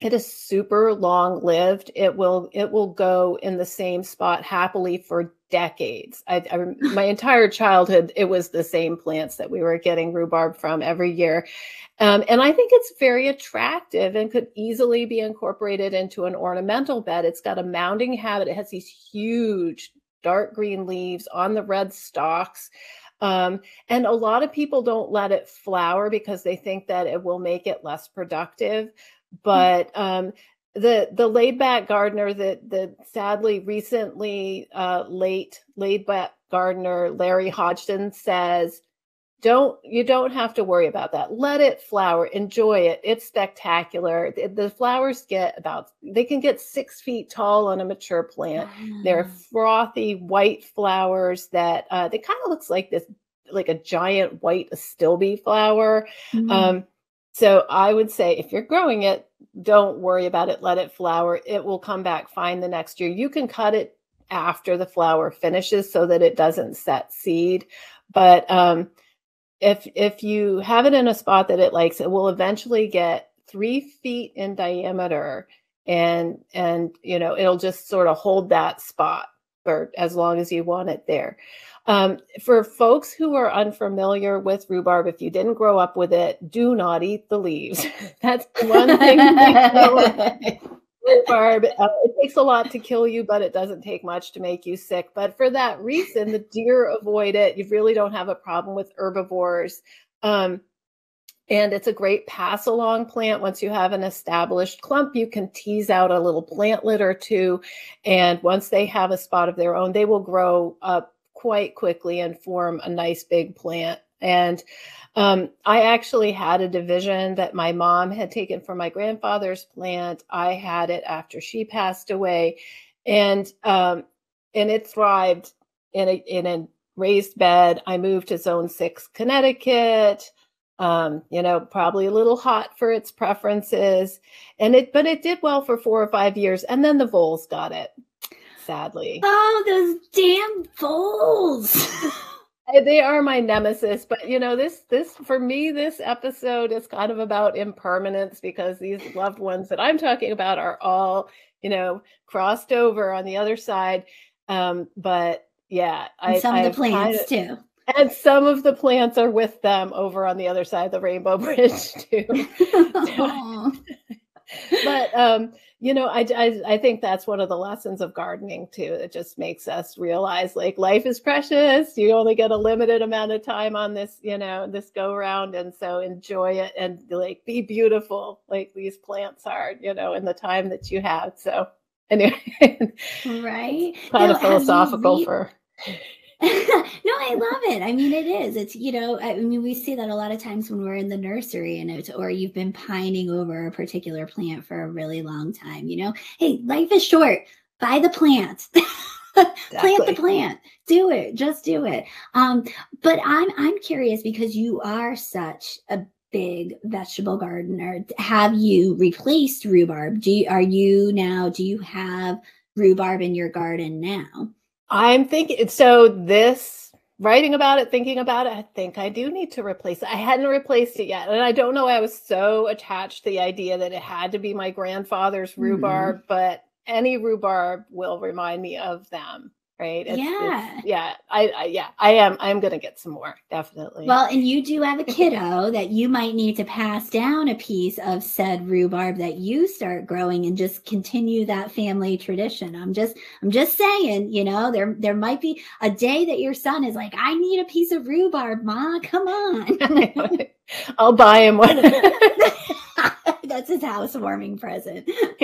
it is super long lived it will it will go in the same spot happily for decades. I, I, my entire childhood it was the same plants that we were getting rhubarb from every year. Um, and i think it's very attractive and could easily be incorporated into an ornamental bed. It's got a mounding habit. It has these huge dark green leaves on the red stalks. Um, and a lot of people don't let it flower because they think that it will make it less productive. But um, the the laid back gardener that that sadly recently uh, late laid back gardener Larry Hodgson says don't you don't have to worry about that. Let it flower. Enjoy it. It's spectacular. The, the, flowers get about they can get six feet tall on a mature plant. They're ah. frothy white flowers that uh, they kind of looks like this like a giant white astilbe flower. Mm-hmm. um, so I would say if you're growing it, don't worry about it. Let it flower. It will come back fine the next year. You can cut it after the flower finishes so that it doesn't set seed. But um, if if you have it in a spot that it likes, it will eventually get three feet in diameter, and and you know it'll just sort of hold that spot for as long as you want it there. Um, for folks who are unfamiliar with rhubarb, if you didn't grow up with it, do not eat the leaves. That's one thing. rhubarb, uh, it takes a lot to kill you, but it doesn't take much to make you sick. But for that reason, the deer avoid it. You really don't have a problem with herbivores. Um, and it's a great pass along plant. Once you have an established clump, you can tease out a little plantlet or two. And once they have a spot of their own, they will grow up quite quickly and form a nice big plant. And um, I actually had a division that my mom had taken from my grandfather's plant. I had it after she passed away, and um, and it thrived in a in a raised bed. I moved to Zone Six, Connecticut. Um, you know, probably a little hot for its preferences, and it but it did well for four or five years, and then the voles got it sadly. Oh, those damn voles. they are my nemesis but you know this this for me this episode is kind of about impermanence because these loved ones that i'm talking about are all you know crossed over on the other side um but yeah and I, some of the plants too and some of the plants are with them over on the other side of the rainbow bridge too. But um you know I, I i think that's one of the lessons of gardening too. It just makes us realize like life is precious. You only get a limited amount of time on this you know this go around and so enjoy it and like be beautiful like these plants are you know in the time that you have. So anyway right. kind of philosophical for no, I love it. I mean, it is. It's, you know, I mean, we see that a lot of times when we're in the nursery and it's, or you've been pining over a particular plant for a really long time, you know, hey, life is short. Buy the plant. Exactly. plant the plant do it just do it um but i'm i'm curious because you are such a big vegetable gardener have you replaced rhubarb do you are you now do you have rhubarb in your garden now I'm thinking so this writing about it, thinking about it, I think I do need to replace it. I hadn't replaced it yet. And I don't know I was so attached to the idea that it had to be my grandfather's rhubarb, mm-hmm. but any rhubarb will remind me of them right? It's, yeah it's, yeah. I, I, yeah i am i'm gonna get some more definitely. Well and you do have a kiddo that you might need to pass down a piece of said rhubarb that you start growing and just continue that family tradition. I'm just i'm just saying you know there there might be a day that your son is like i need a piece of rhubarb ma come on. I'll buy him one that's his housewarming present.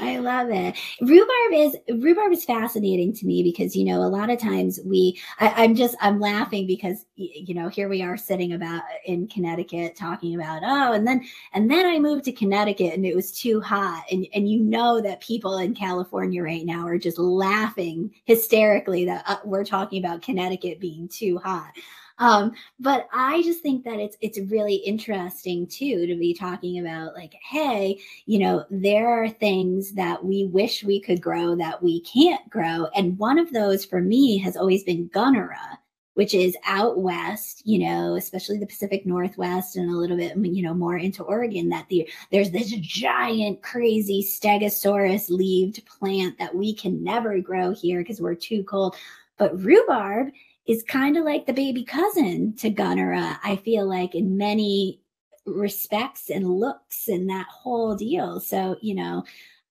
I love it. Rhubarb is rhubarb is fascinating to me because you know a lot of times we I, am just I'm laughing because you know here we are sitting about in Connecticut talking about oh and then and then I moved to Connecticut and it was too hot and and you know that people in California right now are just laughing hysterically that uh, we're talking about Connecticut being too hot. Um, but I just think that it's it's really interesting too to be talking about like, hey, you know, there are things that we wish we could grow that we can't grow, and one of those for me has always been Gunnera which is out west, you know, especially the Pacific Northwest and a little bit, you know, more into Oregon, that the, there's this giant, crazy stegosaurus leaved plant that we can never grow here because we're too cold. But rhubarb is kind of like the baby cousin to Gunnera, I feel like, in many respects and looks and that whole deal. So, you know,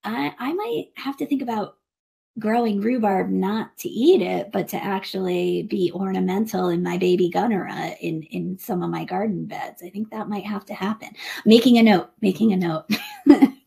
I, I might have to think about growing rhubarb not to eat it, but to actually be ornamental in my baby Gunnera in, in some of my garden beds. I think that might have to happen. Making a note, making a note.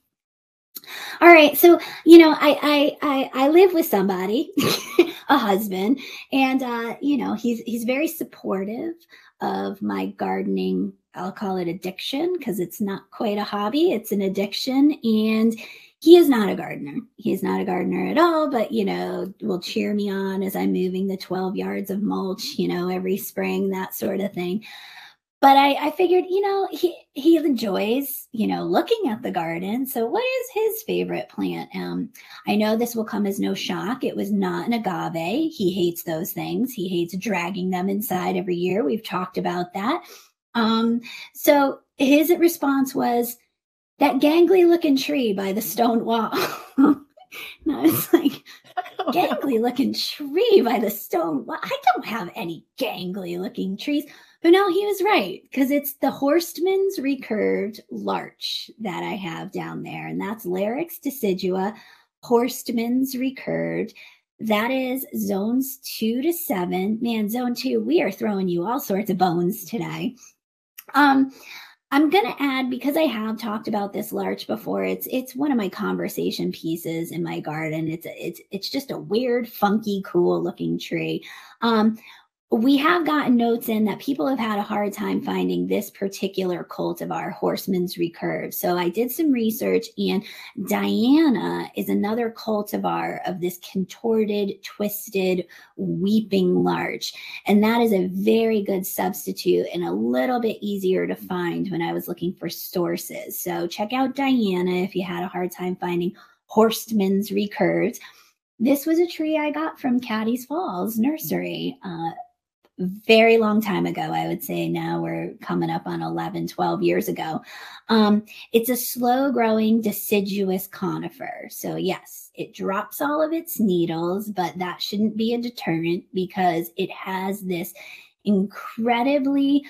All right. So, you know, I I I, I live with somebody, a husband, and uh, you know, he's he's very supportive of my gardening. I'll call it addiction because it's not quite a hobby, it's an addiction. And he is not a gardener. He is not a gardener at all, but you know, will cheer me on as I'm moving the 12 yards of mulch, you know, every spring, that sort of thing but I, I figured, you know, he he enjoys, you know, looking at the garden. So what is his favorite plant? Um, I know this will come as no shock. It was not an agave. He hates those things. He hates dragging them inside every year. We've talked about that. Um, so his response was that gangly looking tree by the stone wall. and I was like gangly looking tree by the stone wall. I don't have any gangly looking trees. But no, he was right because it's the Horstmann's recurved larch that I have down there, and that's Larix decidua, Horstmann's recurved. That is zones two to seven. Man, zone two, we are throwing you all sorts of bones today. Um, I'm gonna add because I have talked about this larch before. It's it's one of my conversation pieces in my garden. It's it's it's just a weird, funky, cool looking tree. Um, we have gotten notes in that people have had a hard time finding this particular cultivar, Horstmann's Recurve. So I did some research, and Diana is another cultivar of this contorted, twisted, weeping larch. And that is a very good substitute and a little bit easier to find when I was looking for sources. So check out Diana if you had a hard time finding Horstmann's Recurves. This was a tree I got from Cady's Falls Nursery. Uh, very long time ago. I would say now we're coming up on 11, 12 years ago. Um, it's a slow growing deciduous conifer. So, yes, it drops all of its needles, but that shouldn't be a deterrent because it has this incredibly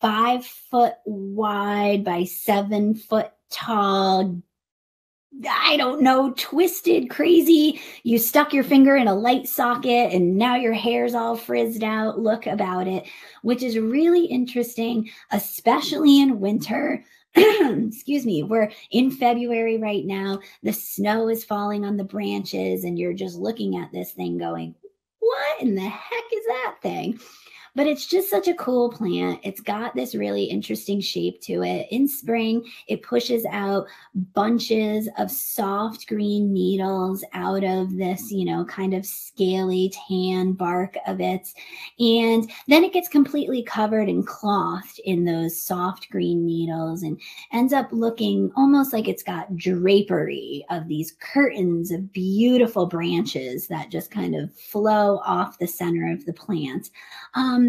five foot wide by seven foot tall I don't know, twisted, crazy. You stuck your finger in a light socket and now your hair's all frizzed out. Look about it, which is really interesting, especially in winter. Excuse me, we're in February right now. The snow is falling on the branches, and you're just looking at this thing going, What in the heck is that thing? But it's just such a cool plant. It's got this really interesting shape to it. In spring, it pushes out bunches of soft green needles out of this, you know, kind of scaly tan bark of it. And then it gets completely covered and clothed in those soft green needles and ends up looking almost like it's got drapery of these curtains of beautiful branches that just kind of flow off the center of the plant. Um,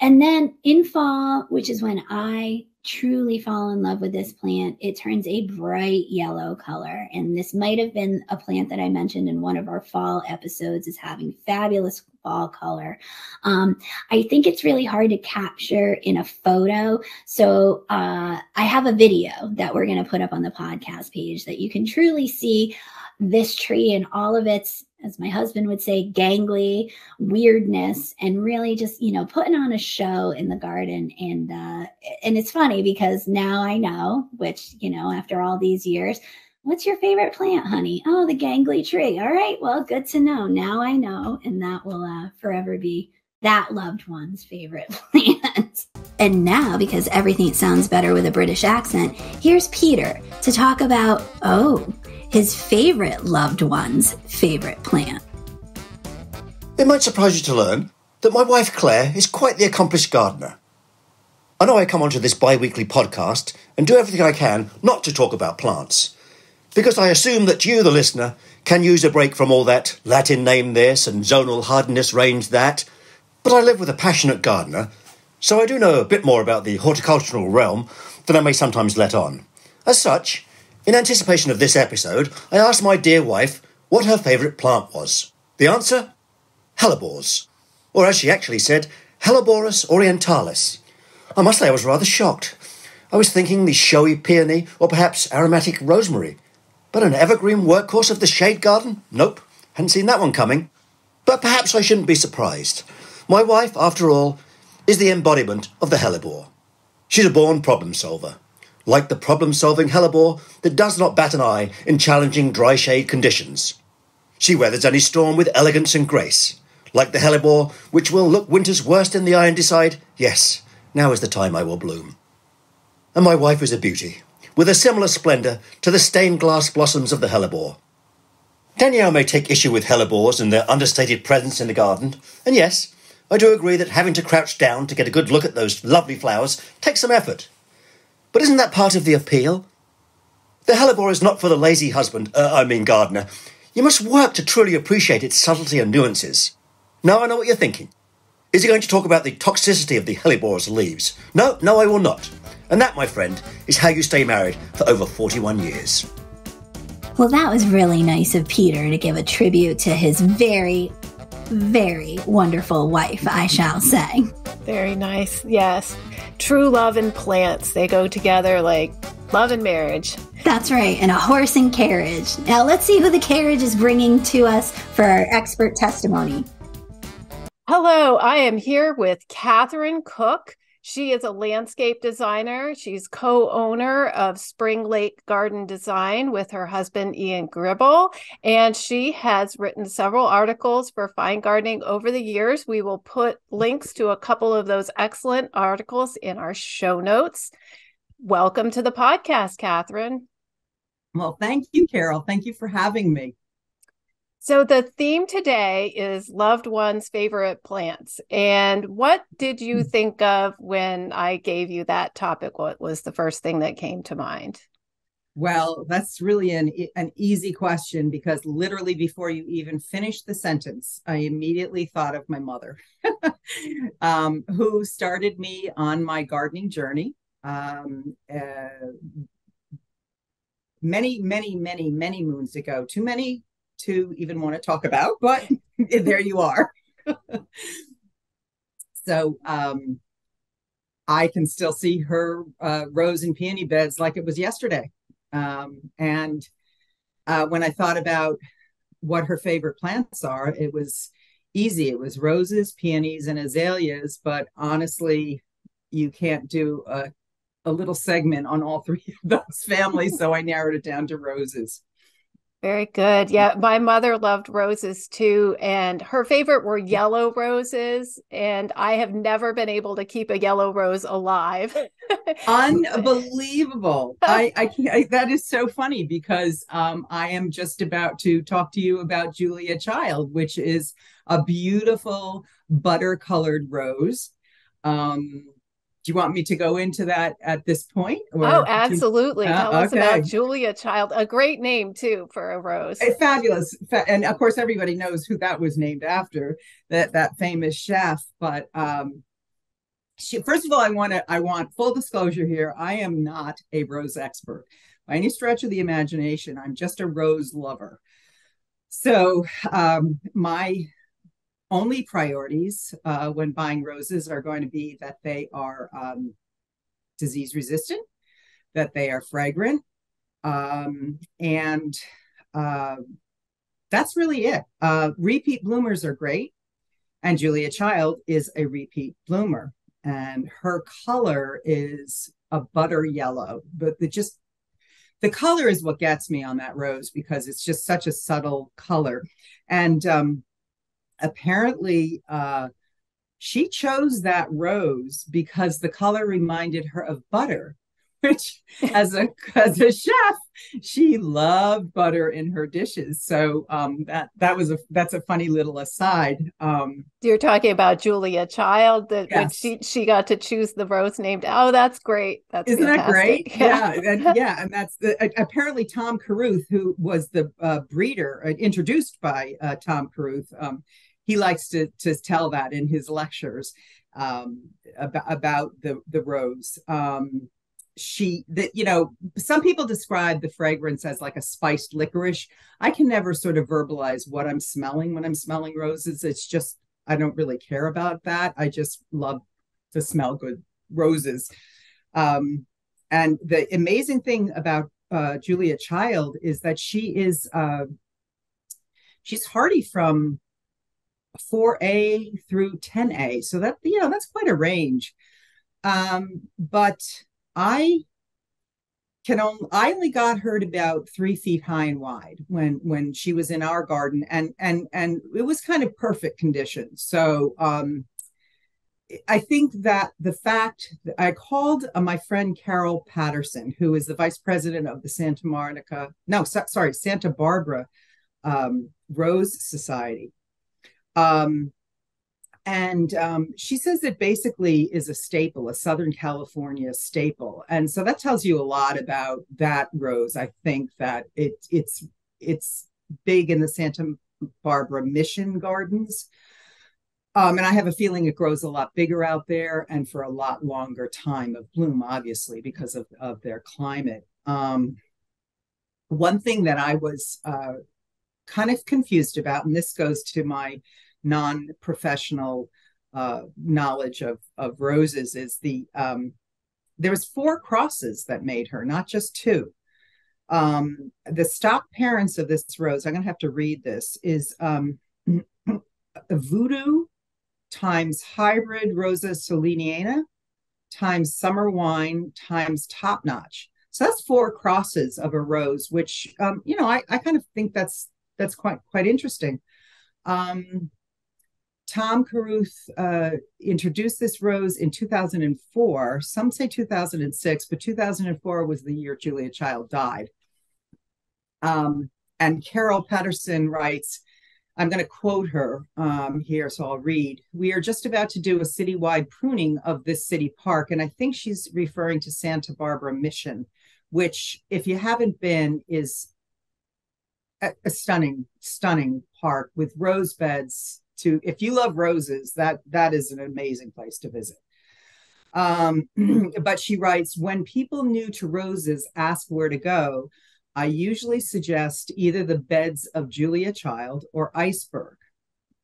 and then in fall, which is when I truly fall in love with this plant, it turns a bright yellow color. And this might have been a plant that I mentioned in one of our fall episodes is having fabulous fall color. Um, I think it's really hard to capture in a photo. So uh, I have a video that we're going to put up on the podcast page that you can truly see this tree and all of its as my husband would say, gangly weirdness, and really just you know putting on a show in the garden. And uh, and it's funny because now I know, which you know, after all these years, what's your favorite plant, honey? Oh, the gangly tree. All right, well, good to know. Now I know, and that will uh, forever be that loved one's favorite plant. and now, because everything sounds better with a British accent, here's Peter to talk about oh his favorite loved one's favorite plant. It might surprise you to learn that my wife Claire is quite the accomplished gardener. I know I come onto this bi weekly podcast and do everything I can not to talk about plants, because I assume that you, the listener, can use a break from all that Latin name this and zonal hardness range that. But I live with a passionate gardener, so I do know a bit more about the horticultural realm than I may sometimes let on. As such, in anticipation of this episode, I asked my dear wife what her favourite plant was. The answer? Hellebores. Or as she actually said, Helleborus orientalis. I must say I was rather shocked. I was thinking the showy peony or perhaps aromatic rosemary. But an evergreen workhorse of the shade garden? Nope, hadn't seen that one coming. But perhaps I shouldn't be surprised. My wife, after all, is the embodiment of the hellebore. She's a born problem solver like the problem solving hellebore that does not bat an eye in challenging dry shade conditions. She weathers any storm with elegance and grace, like the hellebore which will look winter's worst in the eye and decide, yes, now is the time I will bloom. And my wife is a beauty, with a similar splendour to the stained glass blossoms of the hellebore. Danielle may take issue with hellebores and their understated presence in the garden, and yes, I do agree that having to crouch down to get a good look at those lovely flowers takes some effort. But isn't that part of the appeal? The hellebore is not for the lazy husband, uh, I mean gardener. You must work to truly appreciate its subtlety and nuances. Now I know what you're thinking. Is he going to talk about the toxicity of the hellebore's leaves? No, no, I will not. And that, my friend, is how you stay married for over 41 years. Well, that was really nice of Peter to give a tribute to his very, very wonderful wife, I shall say. Very nice, yes true love and plants. They go together like love and marriage. That's right, and a horse and carriage. Now let's see who the carriage is bringing to us for our expert testimony. Hello, I am here with Catharine Cooke. She is a landscape designer. She's co owner of Spring Lake Garden Design with her husband, Ian Gribble. And she has written several articles for Fine Gardening over the years. We will put links to a couple of those excellent articles in our show notes. Welcome to the podcast, Catharine. Well, thank you, Carol. Thank you for having me. So the theme today is loved one's favorite plants. And what did you hmm. think of when I gave you that topic? What was the first thing that came to mind? Well, that's really an an easy question because literally before you even finished the sentence, I immediately thought of my mother, um, who started me on my gardening journey. Um, uh, many, many, many, many moons ago. Too many to even want to talk about, but there you are. so um, I can still see her uh, rose and peony beds like it was yesterday. Um, and uh, when I thought about what her favorite plants are, it was easy. It was roses, peonies, and azaleas. But honestly, you can't do a, a little segment on all three of those families. so I narrowed it down to roses. Very good. Yeah, my mother loved roses too, and her favorite were yellow roses. And I have never been able to keep a yellow rose alive. Unbelievable! I, I, I, that is so funny because um, I am just about to talk to you about Julia Child, which is a beautiful butter colored rose. Um, do you want me to go into that at this point? oh, absolutely. You... Uh, Tell us about Julia Child. A great name too for a rose. Fabulous, and of course everybody knows who that was named after. That that famous chef, but um, she, first of all, I want to I want full disclosure here. I am not a rose expert by any stretch of the imagination. I'm just a rose lover. So um, my only priorities uh, when buying roses are going to be that they are um, disease resistant, that they are fragrant, um, and uh, that's really it. Uh, repeat bloomers are great, and Julia Child is a repeat bloomer, and her color is a butter yellow, but the just the color is what gets me on that rose because it's just such a subtle color, and um, apparently uh, she chose that rose because the color reminded her of butter which as a as a chef she loved butter in her dishes so um, that that was a that's a funny little aside um, you're talking about julia child that yes. she she got to choose the rose named oh that's great that's isn't fantastic. that great yeah yeah and, yeah and that's the, apparently tom carruth who was the uh, breeder uh, introduced by uh, tom carruth um, he likes to to tell that in his lectures um, about about the the rose. Um, she that you know some people describe the fragrance as like a spiced licorice. I can never sort of verbalize what I'm smelling when I'm smelling roses. It's just I don't really care about that. I just love to smell good roses. Um, and the amazing thing about uh, Julia Child is that she is uh, she's hardy from 4A through 10A. So that, you know, that's quite a range. Um, but I can only I only got her to about three feet high and wide when when she was in our garden and and and it was kind of perfect conditions. So um I think that the fact that I called uh, my friend Carol Patterson, who is the vice president of the Santa Monica, no, so, sorry, Santa Barbara um, Rose Society, um, and um, she says it basically is a staple, a Southern California staple, and so that tells you a lot about that rose. I think that it it's it's big in the Santa Barbara Mission Gardens, um, and I have a feeling it grows a lot bigger out there and for a lot longer time of bloom, obviously because of of their climate. Um, one thing that I was uh, kind of confused about, and this goes to my non-professional uh, knowledge of of roses, is the um, there was four crosses that made her, not just two. Um, the stock parents of this rose, I'm going to have to read this, is um, voodoo times hybrid rosa soulieana times summer wine times top notch. So that's four crosses of a rose, which um, you know I, I kind of think that's that's quite quite interesting. Um, Tom Carruth uh, introduced this rose in 2004. Some say 2006, but 2004 was the year Julia Child died. Um, and Carol Patterson writes, I'm going to quote her um, here, so I'll read. We are just about to do a citywide pruning of this city park, and I think she's referring to Santa Barbara Mission, which, if you haven't been, is a, a stunning, stunning park with rose beds. To if you love roses, that that is an amazing place to visit. Um, but she writes, when people new to roses ask where to go, I usually suggest either the beds of Julia Child or Iceberg.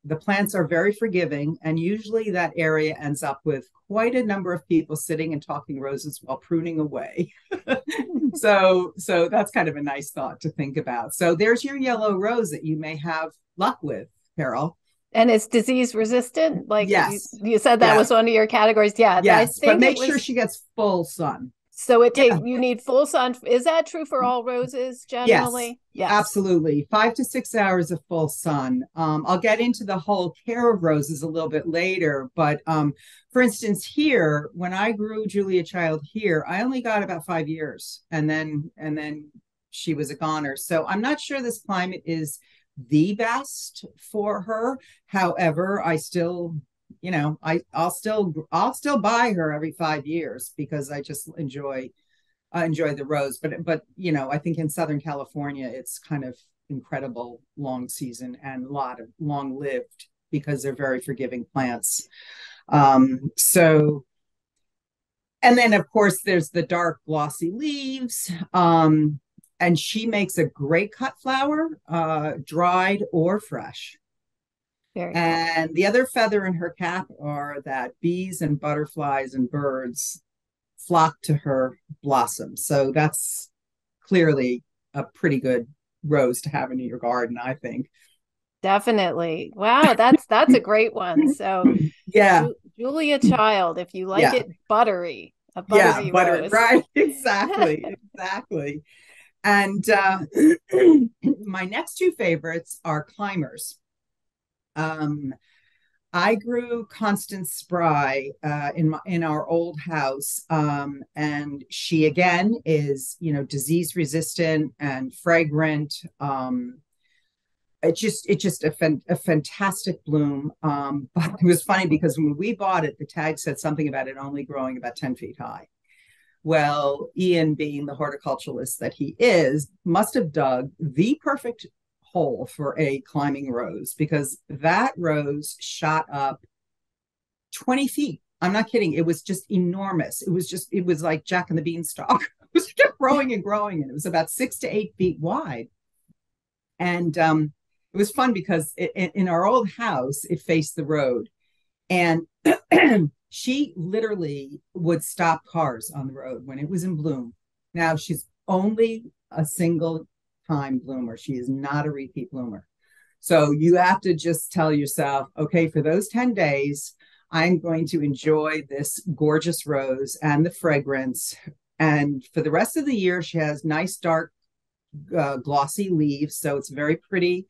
The plants are very forgiving, and usually that area ends up with quite a number of people sitting and talking roses while pruning away. so, so that's kind of a nice thought to think about. So there's your yellow rose that you may have luck with, Carol. And it's disease resistant. Like yes. you, you said that was one of your categories. Yeah. Yes, but make was... sure she gets full sun. So it takes yeah. you need full sun. Is that true for all roses generally? Yes, yes, absolutely. Five to six hours of full sun. Um, I'll get into the whole care of roses a little bit later, but um, for instance, here when I grew Julia Child here, I only got about five years, and then and then she was a goner. So I'm not sure this climate is the best for her. However, I still you know, I I'll still I'll still buy her every five years because I just enjoy I enjoy the rose. But but you know, I think in Southern California it's kind of incredible long season and a lot of long lived because they're very forgiving plants. Um, so and then of course there's the dark glossy leaves um, and she makes a great cut flower uh, dried or fresh Very and the other feather in her cap are that bees and butterflies and birds flock to her blossoms so that's clearly a pretty good rose to have in your garden i think Definitely. Wow, that's that's a great one. So yeah Ju- Julia Child, if you like Yeah. it buttery, a buttery yeah butter rose. right exactly exactly and uh my next two favorites are climbers um I grew Constance Spry uh, in my, in our old house, um, and she again is you know disease resistant and fragrant. Um, it just it just a, fan, a fantastic bloom. Um, but it was funny because when we bought it, the tag said something about it only growing about ten feet high. Well, Ian, being the horticulturalist that he is, must have dug the perfect hole for a climbing rose because that rose shot up 20 feet. I'm not kidding. It was just enormous. It was just, it was like Jack and the Beanstalk. It was kept growing and growing, and it was about six to eight feet wide. And um, it was fun because it, in our old house, it faced the road. And she literally would stop cars on the road when it was in bloom. Now she's only a single time bloomer. She is not a repeat bloomer. So you have to just tell yourself, okay, for those 10 days, I'm going to enjoy this gorgeous rose and the fragrance. And for the rest of the year, she has nice, dark, uh, glossy leaves. So it's very pretty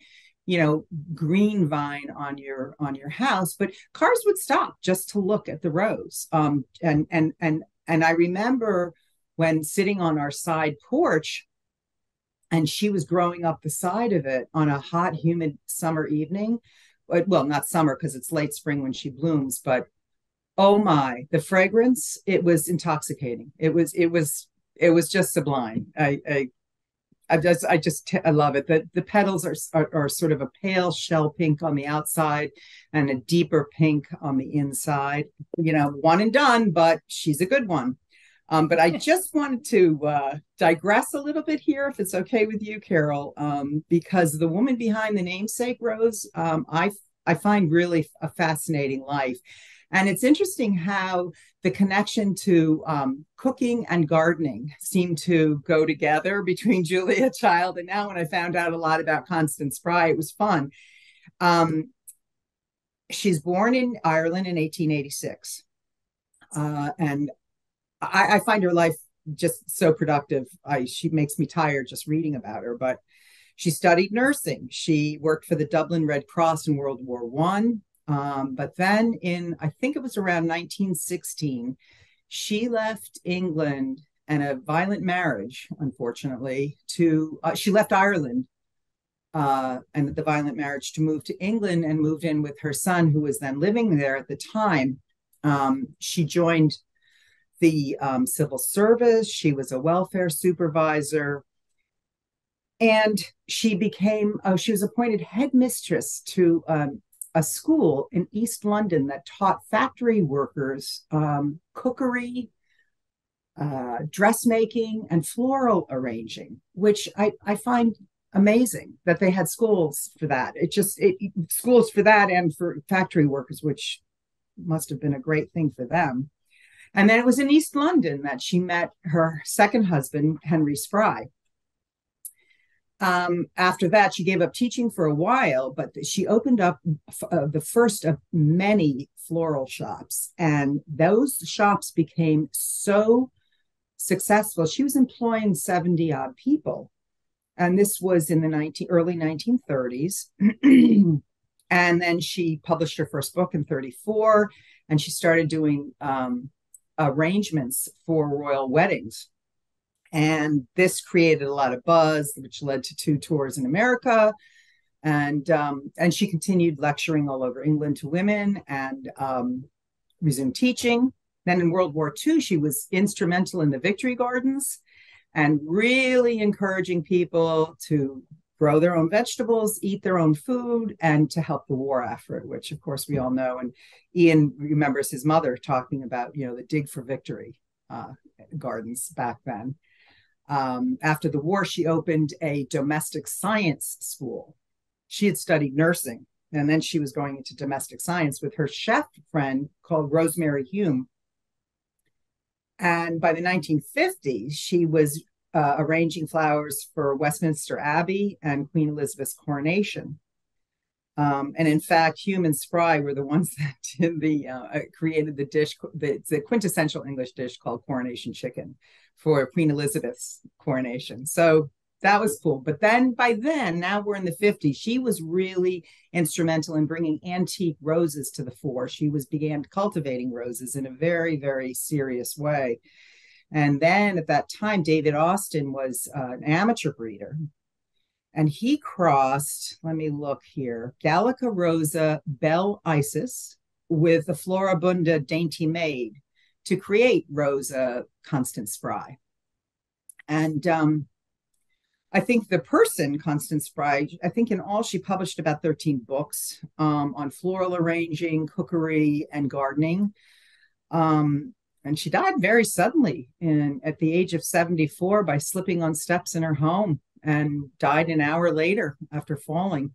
you know green vine on your on your house but cars would stop just to look at the rose um and and and and i remember when sitting on our side porch and she was growing up the side of it on a hot humid summer evening well not summer because it's late spring when she blooms but oh my the fragrance it was intoxicating. It was it was it was just sublime. I i I just, I just, I love it. The the petals are, are, are sort of a pale shell pink on the outside, and a deeper pink on the inside. You know, one and done, but she's a good one. Um, but I just wanted to uh, digress a little bit here, if it's okay with you, Carol, um, because the woman behind the namesake rose, um, I I find really a fascinating life. And it's interesting how the connection to um, cooking and gardening seem to go together between Julia Child and now when I found out a lot about Constance Spry, it was fun. Um, she's born in Ireland in 1886. Uh, and I, I, find her life just so productive. I, she makes me tired just reading about her, but she studied nursing. She worked for the Dublin Red Cross in World War One. Um, but then in, I think it was around 1916, she left England and a violent marriage, unfortunately, to, uh, she left Ireland uh, and the violent marriage to move to England and moved in with her son, who was then living there at the time. Um, she joined the um, civil service, she was a welfare supervisor. And she became, uh, she was appointed headmistress to um, a school in East London that taught factory workers um, cookery, uh, dressmaking, and floral arranging, which I, I find amazing that they had schools for that. It just it, schools for that and for factory workers, which must have been a great thing for them. And then it was in East London that she met her second husband, Henry Spry um, after that, she gave up teaching for a while, but she opened up uh, the first of many floral shops. And those shops became so successful. She was employing 70 odd people. And this was in the 19, early 1930s. and then she published her first book in 34, and she started doing um, arrangements for royal weddings and this created a lot of buzz, which led to two tours in America. And um, and she continued lecturing all over England to women and um, resumed teaching. Then in World War II, she was instrumental in the Victory Gardens and really encouraging people to grow their own vegetables, eat their own food, and to help the war effort, which of course we all know. And Ian remembers his mother talking about, you know, the dig for victory uh, gardens back then. Um, after the war, she opened a domestic science school. She had studied nursing, and then she was going into domestic science with her chef friend called Rosemary Hume. And by the 1950s, she was uh, arranging flowers for Westminster Abbey and Queen Elizabeth's coronation. Um, and in fact, Hume and Spry were the ones that did the uh, uh, created the dish, the, the, quintessential English dish called coronation chicken for Queen Elizabeth's coronation. So that was cool. But then by then, now we're in the 50s, she was really instrumental in bringing antique roses to the fore. She was began cultivating roses in a very, very serious way. And then at that time, David Austin was uh, an amateur breeder and he crossed, let me look here, Gallica rosa Belle Isis with the Floribunda dainty maid to create Rosa Constance Spry. And um, I think the person, Constance Spry, I think in all she published about 13 books um, on floral arranging, cookery, and gardening. Um, and she died very suddenly in, at the age of 74 by slipping on steps in her home and died an hour later after falling.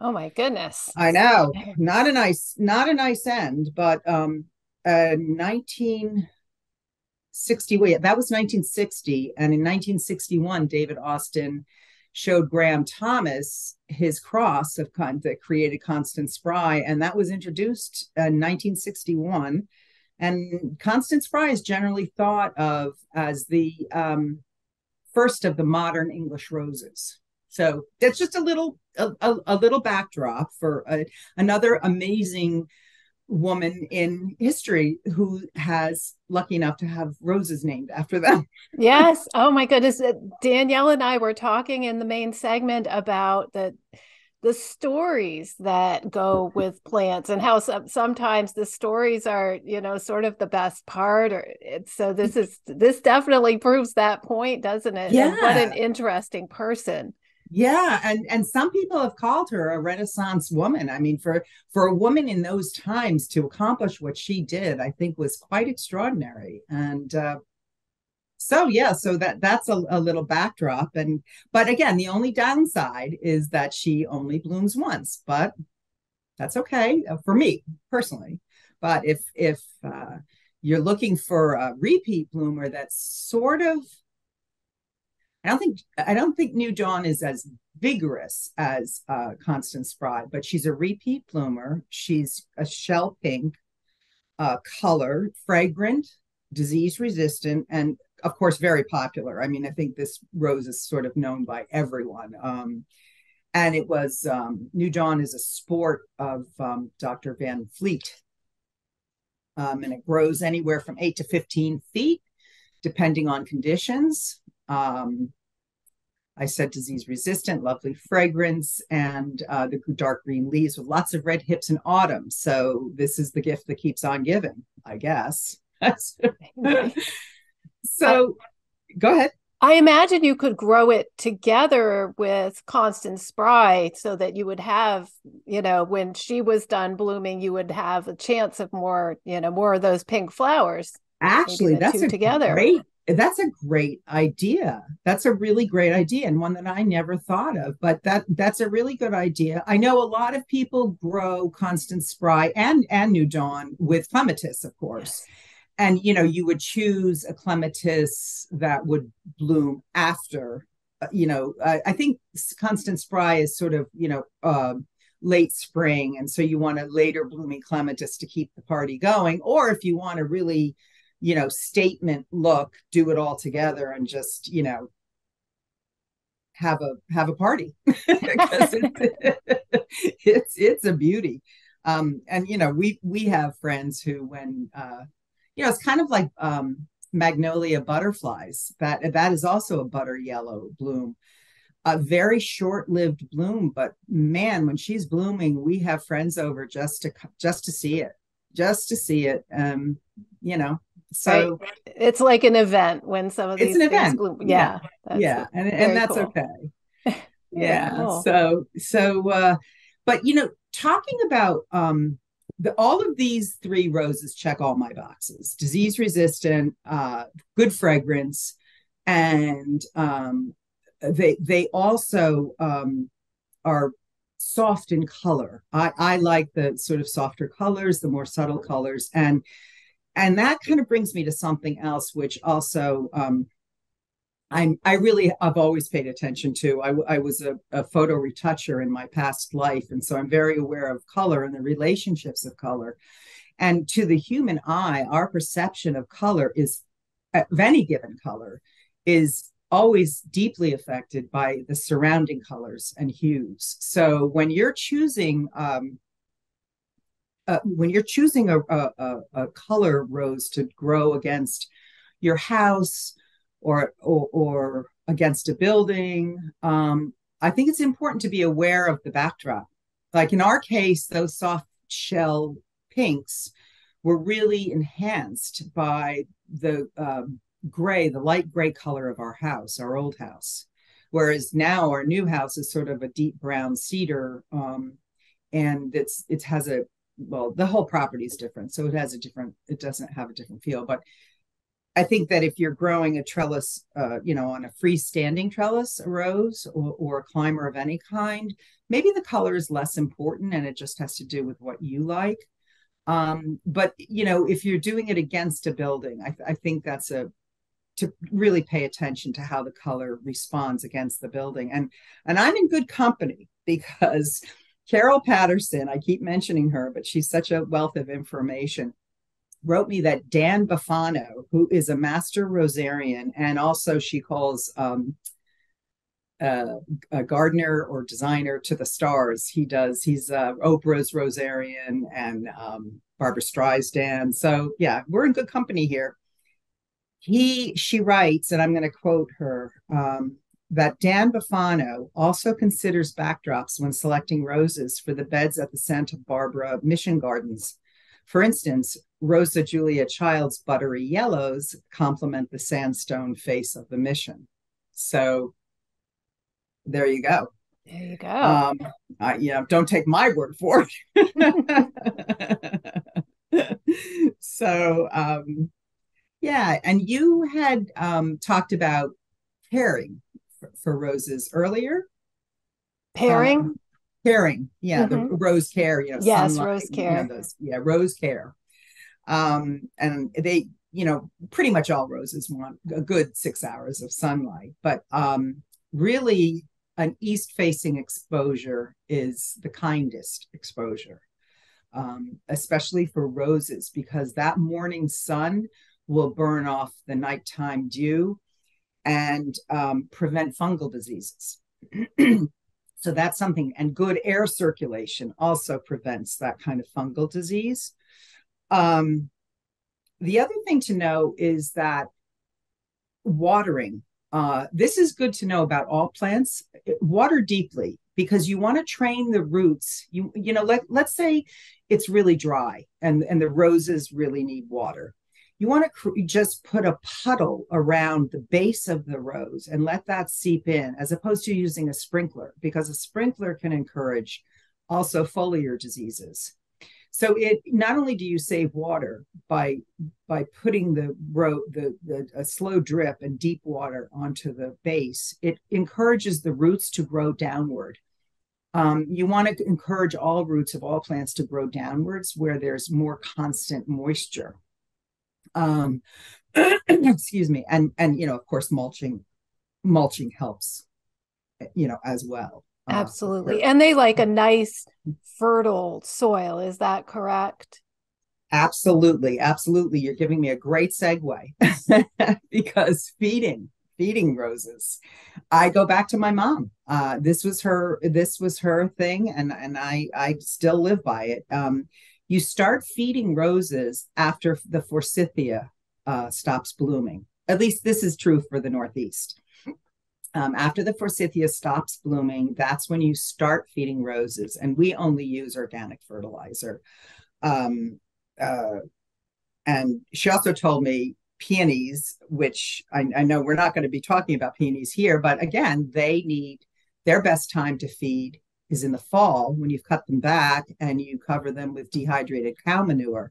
Oh my goodness. I know. Not a nice not a nice end, but um uh 1960 wait, that was 1960 and in 1961 David Austin showed Graham Thomas his cross of that created Constance Spry and that was introduced in 1961 and Constance Spry is generally thought of as the um first of the modern English roses. So that's just a little a, a, a little backdrop for a, another amazing woman in history who has lucky enough to have roses named after them. yes. Oh my goodness. Danielle and I were talking in the main segment about the the stories that go with plants and how some, sometimes the stories are you know sort of the best part or so this is this definitely proves that point doesn't it? Yeah and what an interesting person. Yeah and and some people have called her a renaissance woman. I mean for for a woman in those times to accomplish what she did i think was quite extraordinary. And uh so yeah so that that's a, a, little backdrop and but again the only downside is that she only blooms once but that's okay uh, for me personally. But if if uh, you're looking for a repeat bloomer that's sort of i don't think i don't think new dawn is as vigorous as uh, constance spry but she's a repeat bloomer. She's a shell pink uh, color fragrant disease resistant and of course, very popular. I mean, I think this rose is sort of known by everyone. Um, and it was um, New Dawn is a sport of um, Dr. Van Fleet. Um, and it grows anywhere from eight to 15 feet, depending on conditions. Um, I said disease resistant, lovely fragrance, and uh, the dark green leaves with lots of red hips in autumn. So, this is the gift that keeps on giving, I guess. So I, go ahead. I imagine you could grow it together with Constance Spry so that you would have, you know, when she was done blooming, you would have a chance of more, you know, more of those pink flowers. Actually, that's a together. great that's a great idea. That's a really great idea and one that I never thought of. But that that's a really good idea. I know a lot of people grow Constance Spry and and New Dawn with clematis, of course. Yes and you know you would choose a clematis that would bloom after uh, you know I, I think constance spry is sort of you know uh, late spring. And so you want a later blooming clematis to keep the party going. Or if you want a really you know statement look do it all together and just you know have a have a party. Because it's, it's it's a beauty. Um and you know we we have friends who when uh you know, it's kind of like um, magnolia butterflies. That that is also a butter yellow bloom. A very short-lived bloom, but man, when she's blooming, we have friends over just to just to see it, just to see it. Um, you know, so right. it's like an event when some of these it's an event. Bloom. Yeah, yeah, yeah. and and that's cool. okay. yeah. Cool. So so, uh, but you know, talking about um the, all of these three roses check all my boxes: disease resistant, uh, good fragrance, and um, they they also um, are soft in color. I, I like the sort of softer colors, the more subtle colors, and and that kind of brings me to something else, which also um, I'm I really I've always paid attention to. I, I was a, a photo retoucher in my past life, and so I'm very aware of color and the relationships of color. And to the human eye, our perception of color is of any given color is always deeply affected by the surrounding colors and hues. So when you're choosing um, uh, when you're choosing a, a, a, color rose to grow against your house or or, or against a building, um, I think it's important to be aware of the backdrop. Like in our case, those soft shell pinks were really enhanced by the um, gray, the light gray color of our house, our old house. Whereas now our new house is sort of a deep brown cedar, um, and it's it has a well, the whole property is different, so it has a different. It doesn't have a different feel, but I think that if you're growing a trellis, uh, you know, on a freestanding trellis, a rose, or, or a climber of any kind, maybe the color is less important, and it just has to do with what you like. Um, but you know, if you're doing it against a building, I, I think that's a to really pay attention to how the color responds against the building. And and I'm in good company because Carol Patterson, I keep mentioning her, but she's such a wealth of information, wrote me that Dan Bifano, who is a master rosarian, and also she calls um, a gardener or designer to the stars. He does, he's uh, Oprah's rosarian and um, Barbra Streisand. So, yeah, we're in good company here he she writes and i'm going to quote her um, that dan bifano also considers backdrops when selecting roses for the beds at the santa barbara mission gardens for instance rosa julia child's buttery yellows complement the sandstone face of the mission so there you go there you go um I, you know don't take my word for it so um yeah, and you had um, talked about pairing for, for roses earlier. Pairing. Um, pairing, yeah, mm-hmm. the rose care, you know. Yes, sunlight, rose care. You know, those, yeah, rose care. Um, and they, you know, pretty much all roses want a good six hours of sunlight, but um, really, an east-facing exposure is the kindest exposure, um, especially for roses, because that morning sun will burn off the nighttime dew and um, prevent fungal diseases. so that's something, and good air circulation also prevents that kind of fungal disease. Um, the other thing to know is that watering, uh, this is good to know about all plants. Water deeply because you want to train the roots. You you know, let let's say it's really dry and and the roses really need water you want to cr- just put a puddle around the base of the rose and let that seep in as opposed to using a sprinkler because a sprinkler can encourage also foliar diseases. So it not only do you save water by by putting the ro- the, the a slow drip and deep water onto the base it encourages the roots to grow downward. Um, you want to encourage all roots of all plants to grow downwards where there's more constant moisture um, excuse me, and and you know, of course, mulching mulching helps, you know, as well. Uh, Absolutely, uh, and they like a nice fertile soil. Is that correct? Absolutely, absolutely. You're giving me a great segue because feeding feeding roses. I go back to my mom. Uh, this was her. This was her thing, and and I I still live by it. Um, you start feeding roses after the forsythia uh, stops blooming. At least this is true for the Northeast. Um, after the forsythia stops blooming, that's when you start feeding roses. And we only use organic fertilizer. Um, uh, and she also told me peonies, which I, I know we're not going to be talking about peonies here, but again, they need their best time to feed is in the fall when you've cut them back and you cover them with dehydrated cow manure.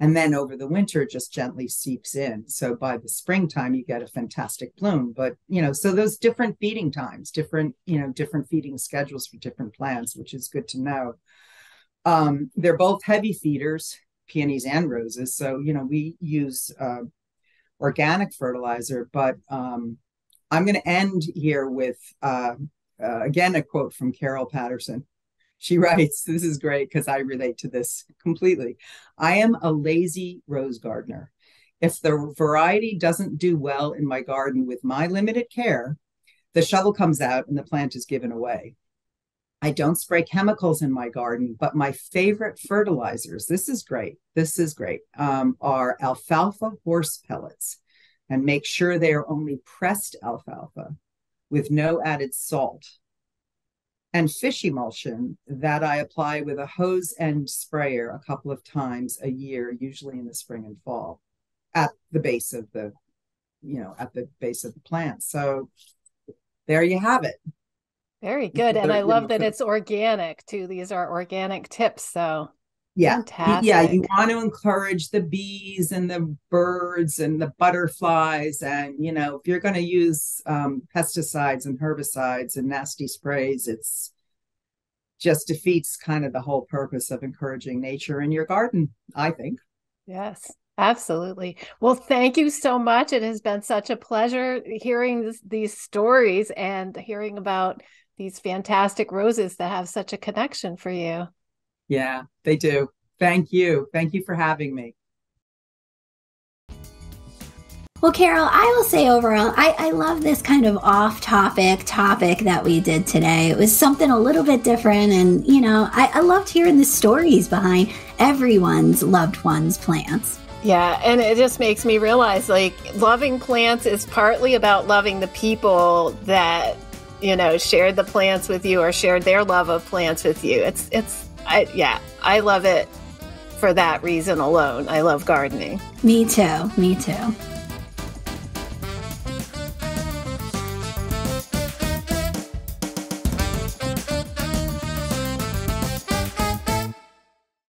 And then over the winter, it just gently seeps in. So by the springtime, you get a fantastic bloom. But, you know, so those different feeding times, different, you know, different feeding schedules for different plants, which is good to know. Um, they're both heavy feeders, peonies and roses. So, you know, we use uh, organic fertilizer, but um, I'm going to end here with, uh, uh, again, a quote from Carol Patterson. She writes, This is great because I relate to this completely. I am a lazy rose gardener. If the variety doesn't do well in my garden with my limited care, the shovel comes out and the plant is given away. I don't spray chemicals in my garden, but my favorite fertilizers, this is great, this is great, um, are alfalfa horse pellets. And make sure they are only pressed alfalfa with no added salt. And fish emulsion that I apply with a hose end sprayer a couple of times a year, usually in the spring and fall, at the base of the, you know, at the base of the plant. So there you have it. Very good. And I love that it's organic too. These are organic tips. So yeah Fantastic. yeah you want to encourage the bees and the birds and the butterflies and you know if you're going to use um, pesticides and herbicides and nasty sprays it's just defeats kind of the whole purpose of encouraging nature in your garden i think yes Absolutely. Well, thank you so much. It has been such a pleasure hearing this, these stories and hearing about these fantastic roses that have such a connection for you. Yeah, they do. Thank you. Thank you for having me. Well, Carol, I will say overall, I, I love this kind of off topic topic that we did today. It was something a little bit different. And, you know, I, I loved hearing the stories behind everyone's loved one's plants. Yeah, and it just makes me realize like loving plants is partly about loving the people that, you know, shared the plants with you or shared their love of plants with you. It's it's I, yeah, I love it for that reason alone. I love gardening. Me too. Me too.